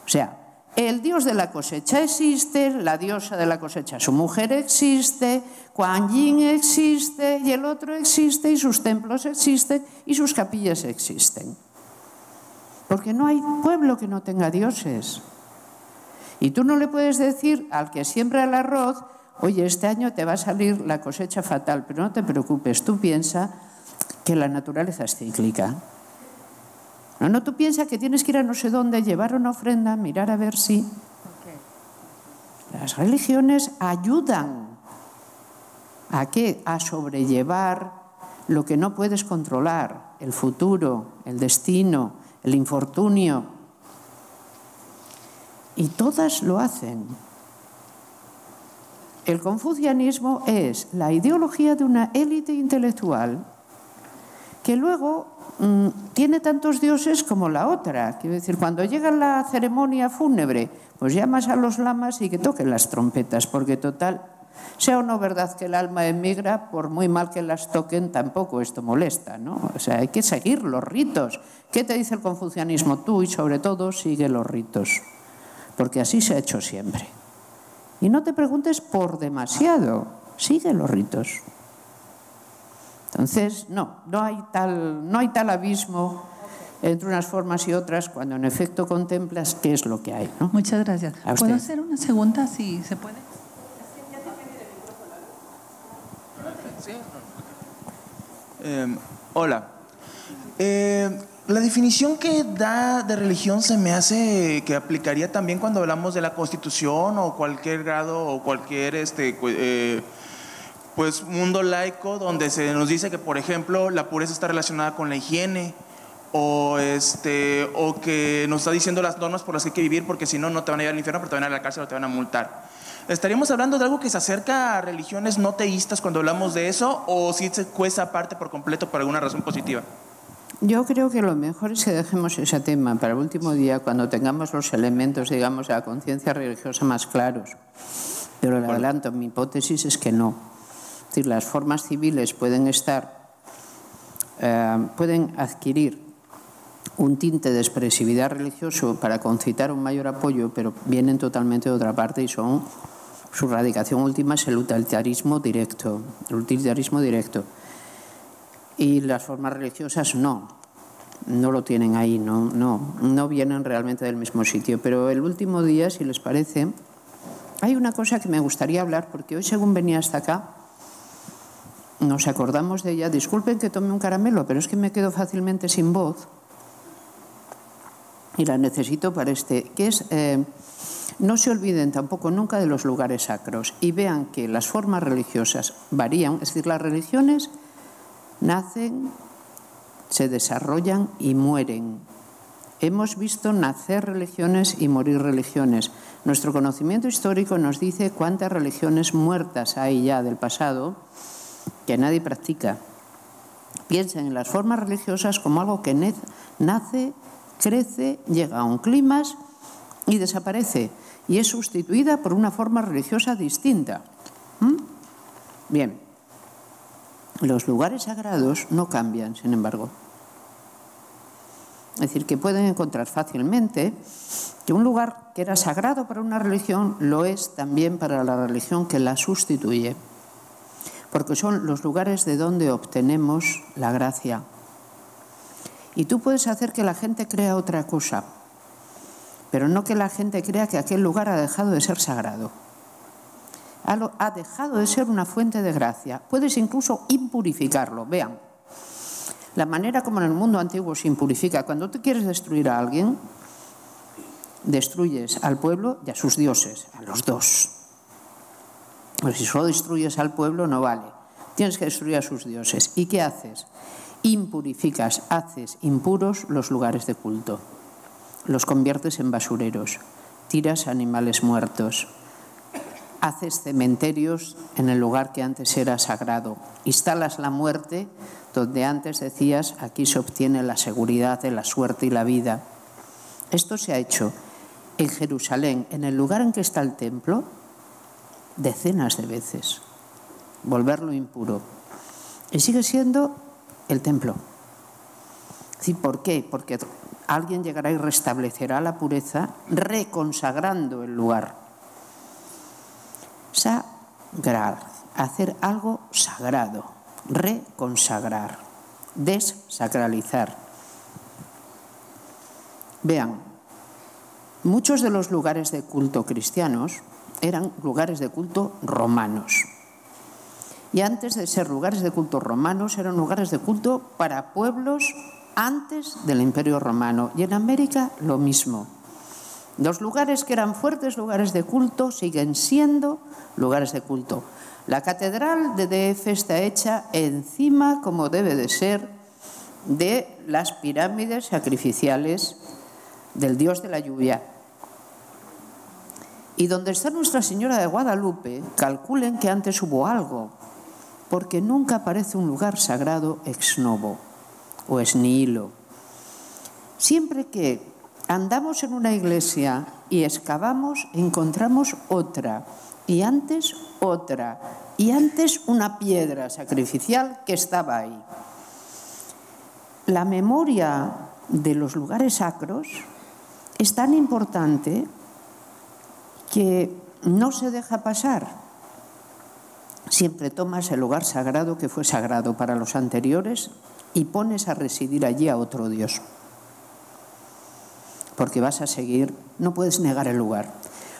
O sea, el dios de la cosecha existe, la diosa de la cosecha, su mujer existe, Kuan Yin existe y el otro existe y sus templos existen y sus capillas existen. Porque no hay pueblo que no tenga dioses. Y tú no le puedes decir al que siembra el arroz, oye, este año te va a salir la cosecha fatal, pero no te preocupes, tú piensa que la naturaleza es cíclica. No, no, tú piensas que tienes que ir a no sé dónde, llevar una ofrenda, mirar a ver si... Las religiones ayudan a qué? A sobrellevar lo que no puedes controlar, el futuro, el destino, el infortunio, y todas lo hacen. El confucianismo es la ideología de una élite intelectual que luego mm, tiene tantos dioses como la otra. Quiero decir, cuando llega la ceremonia fúnebre, pues llamas a los lamas y que toquen las trompetas, porque total, sea o no verdad que el alma emigra, por muy mal que las toquen, tampoco esto molesta, ¿no? O sea, hay que seguir los ritos. ¿Qué te dice el confucianismo? Tú y sobre todo sigue los ritos porque así se ha hecho siempre. Y no te preguntes por demasiado, sigue los ritos. Entonces, no, no hay tal, no hay tal abismo entre unas formas y otras cuando en efecto contemplas qué es lo que hay. Muchas gracias. ¿Puedo hacer una pregunta si se puede? Em, hola. Em, la definición que da de religión se me hace que aplicaría también cuando hablamos de la constitución o cualquier grado o cualquier este, eh, pues mundo laico donde se nos dice que, por ejemplo, la pureza está relacionada con la higiene o, este, o que nos está diciendo las normas por las que hay que vivir porque si no, no te van a ir al infierno, pero te van a ir a la cárcel o te van a multar. ¿Estaríamos hablando de algo que se acerca a religiones no teístas cuando hablamos de eso o si se cuesta aparte por completo por alguna razón positiva? Yo creo que lo mejor es que dejemos ese tema para el último día, cuando tengamos los elementos, digamos, de la conciencia religiosa más claros. Pero le adelanto, mi hipótesis es que no. Es decir, las formas civiles pueden estar, eh, pueden adquirir un tinte de expresividad religioso para concitar un mayor apoyo, pero vienen totalmente de otra parte y son su radicación última es el utilitarismo directo, el utilitarismo directo. Y las formas religiosas no, no lo tienen ahí, no, no, no vienen realmente del mismo sitio. Pero el último día, si les parece, hay una cosa que me gustaría hablar, porque hoy según venía hasta acá, nos acordamos de ella. Disculpen que tome un caramelo, pero es que me quedo fácilmente sin voz y la necesito para este, que es... Eh, no se olviden tampoco nunca de los lugares sacros y vean que las formas religiosas varían, es decir, las religiones nacen, se desarrollan y mueren. Hemos visto nacer religiones y morir religiones. Nuestro conocimiento histórico nos dice cuántas religiones muertas hay ya del pasado que nadie practica. Piensen en las formas religiosas como algo que nace, crece, llega a un clima y desaparece y es sustituida por una forma religiosa distinta. Bien, los lugares sagrados no cambian, sin embargo. Es decir, que pueden encontrar fácilmente que un lugar que era sagrado para una religión lo es también para la religión que la sustituye, porque son los lugares de donde obtenemos la gracia. Y tú puedes hacer que la gente crea otra cosa, pero no que la gente crea que aquel lugar ha dejado de ser sagrado. Ha dejado de ser una fuente de gracia. Puedes incluso impurificarlo. Vean, la manera como en el mundo antiguo se impurifica. Cuando tú quieres destruir a alguien, destruyes al pueblo y a sus dioses, a los dos. Pero si solo destruyes al pueblo no vale. Tienes que destruir a sus dioses. ¿Y qué haces? Impurificas, haces impuros los lugares de culto los conviertes en basureros, tiras animales muertos, haces cementerios en el lugar que antes era sagrado, instalas la muerte donde antes decías aquí se obtiene la seguridad de la suerte y la vida. Esto se ha hecho en Jerusalén, en el lugar en que está el templo, decenas de veces. Volverlo impuro. Y sigue siendo el templo. ¿Por qué? Porque alguien llegará y restablecerá la pureza reconsagrando el lugar. Sagrar, hacer algo sagrado, reconsagrar, desacralizar. Vean, muchos de los lugares de culto cristianos eran lugares de culto romanos. Y antes de ser lugares de culto romanos, eran lugares de culto para pueblos antes del Imperio Romano. Y en América lo mismo. Los lugares que eran fuertes lugares de culto siguen siendo lugares de culto. La catedral de DF está hecha encima, como debe de ser, de las pirámides sacrificiales del dios de la lluvia. Y donde está Nuestra Señora de Guadalupe, calculen que antes hubo algo, porque nunca aparece un lugar sagrado ex novo o es nihilo. Siempre que andamos en una iglesia y excavamos, encontramos otra, y antes otra, y antes una piedra sacrificial que estaba ahí. La memoria de los lugares sacros es tan importante que no se deja pasar. Siempre tomas el lugar sagrado que fue sagrado para los anteriores y pones a residir allí a otro Dios. Porque vas a seguir, no puedes negar el lugar.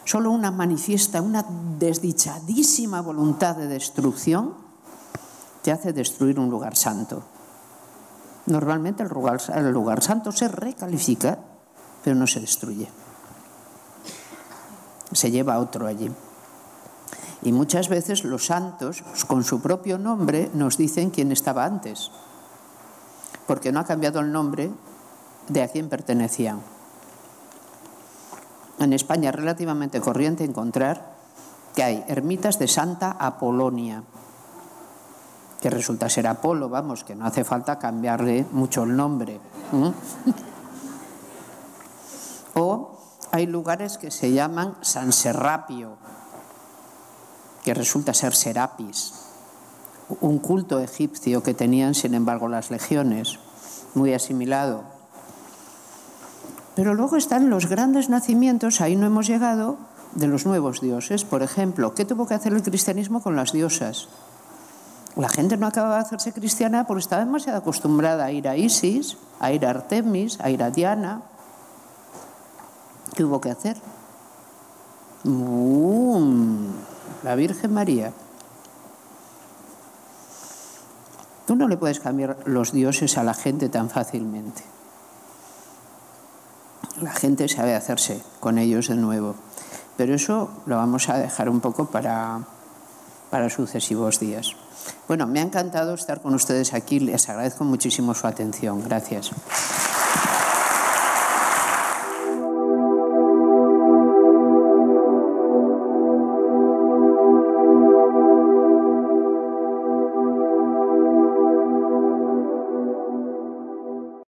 Solo una manifiesta, una desdichadísima voluntad de destrucción te hace destruir un lugar santo. Normalmente el lugar, el lugar santo se recalifica, pero no se destruye. Se lleva otro allí. Y muchas veces los santos, con su propio nombre, nos dicen quién estaba antes, porque no ha cambiado el nombre de a quién pertenecían. En España es relativamente corriente encontrar que hay ermitas de Santa Apolonia, que resulta ser Apolo, vamos, que no hace falta cambiarle mucho el nombre. o hay lugares que se llaman San Serapio, que resulta ser Serapis, un culto egipcio que tenían, sin embargo, las legiones, muy asimilado. Pero luego están los grandes nacimientos, ahí no hemos llegado, de los nuevos dioses. Por ejemplo, ¿qué tuvo que hacer el cristianismo con las diosas? La gente no acababa de hacerse cristiana porque estaba demasiado acostumbrada a ir a Isis, a ir a Artemis, a ir a Diana. ¿Qué hubo que hacer? La Virgen María. Tú no le puedes cambiar los dioses a la gente tan fácilmente. La gente sabe hacerse con ellos de nuevo. Pero eso lo vamos a dejar un poco para, para sucesivos días. Bueno, me ha encantado estar con ustedes aquí. Les agradezco muchísimo su atención. Gracias.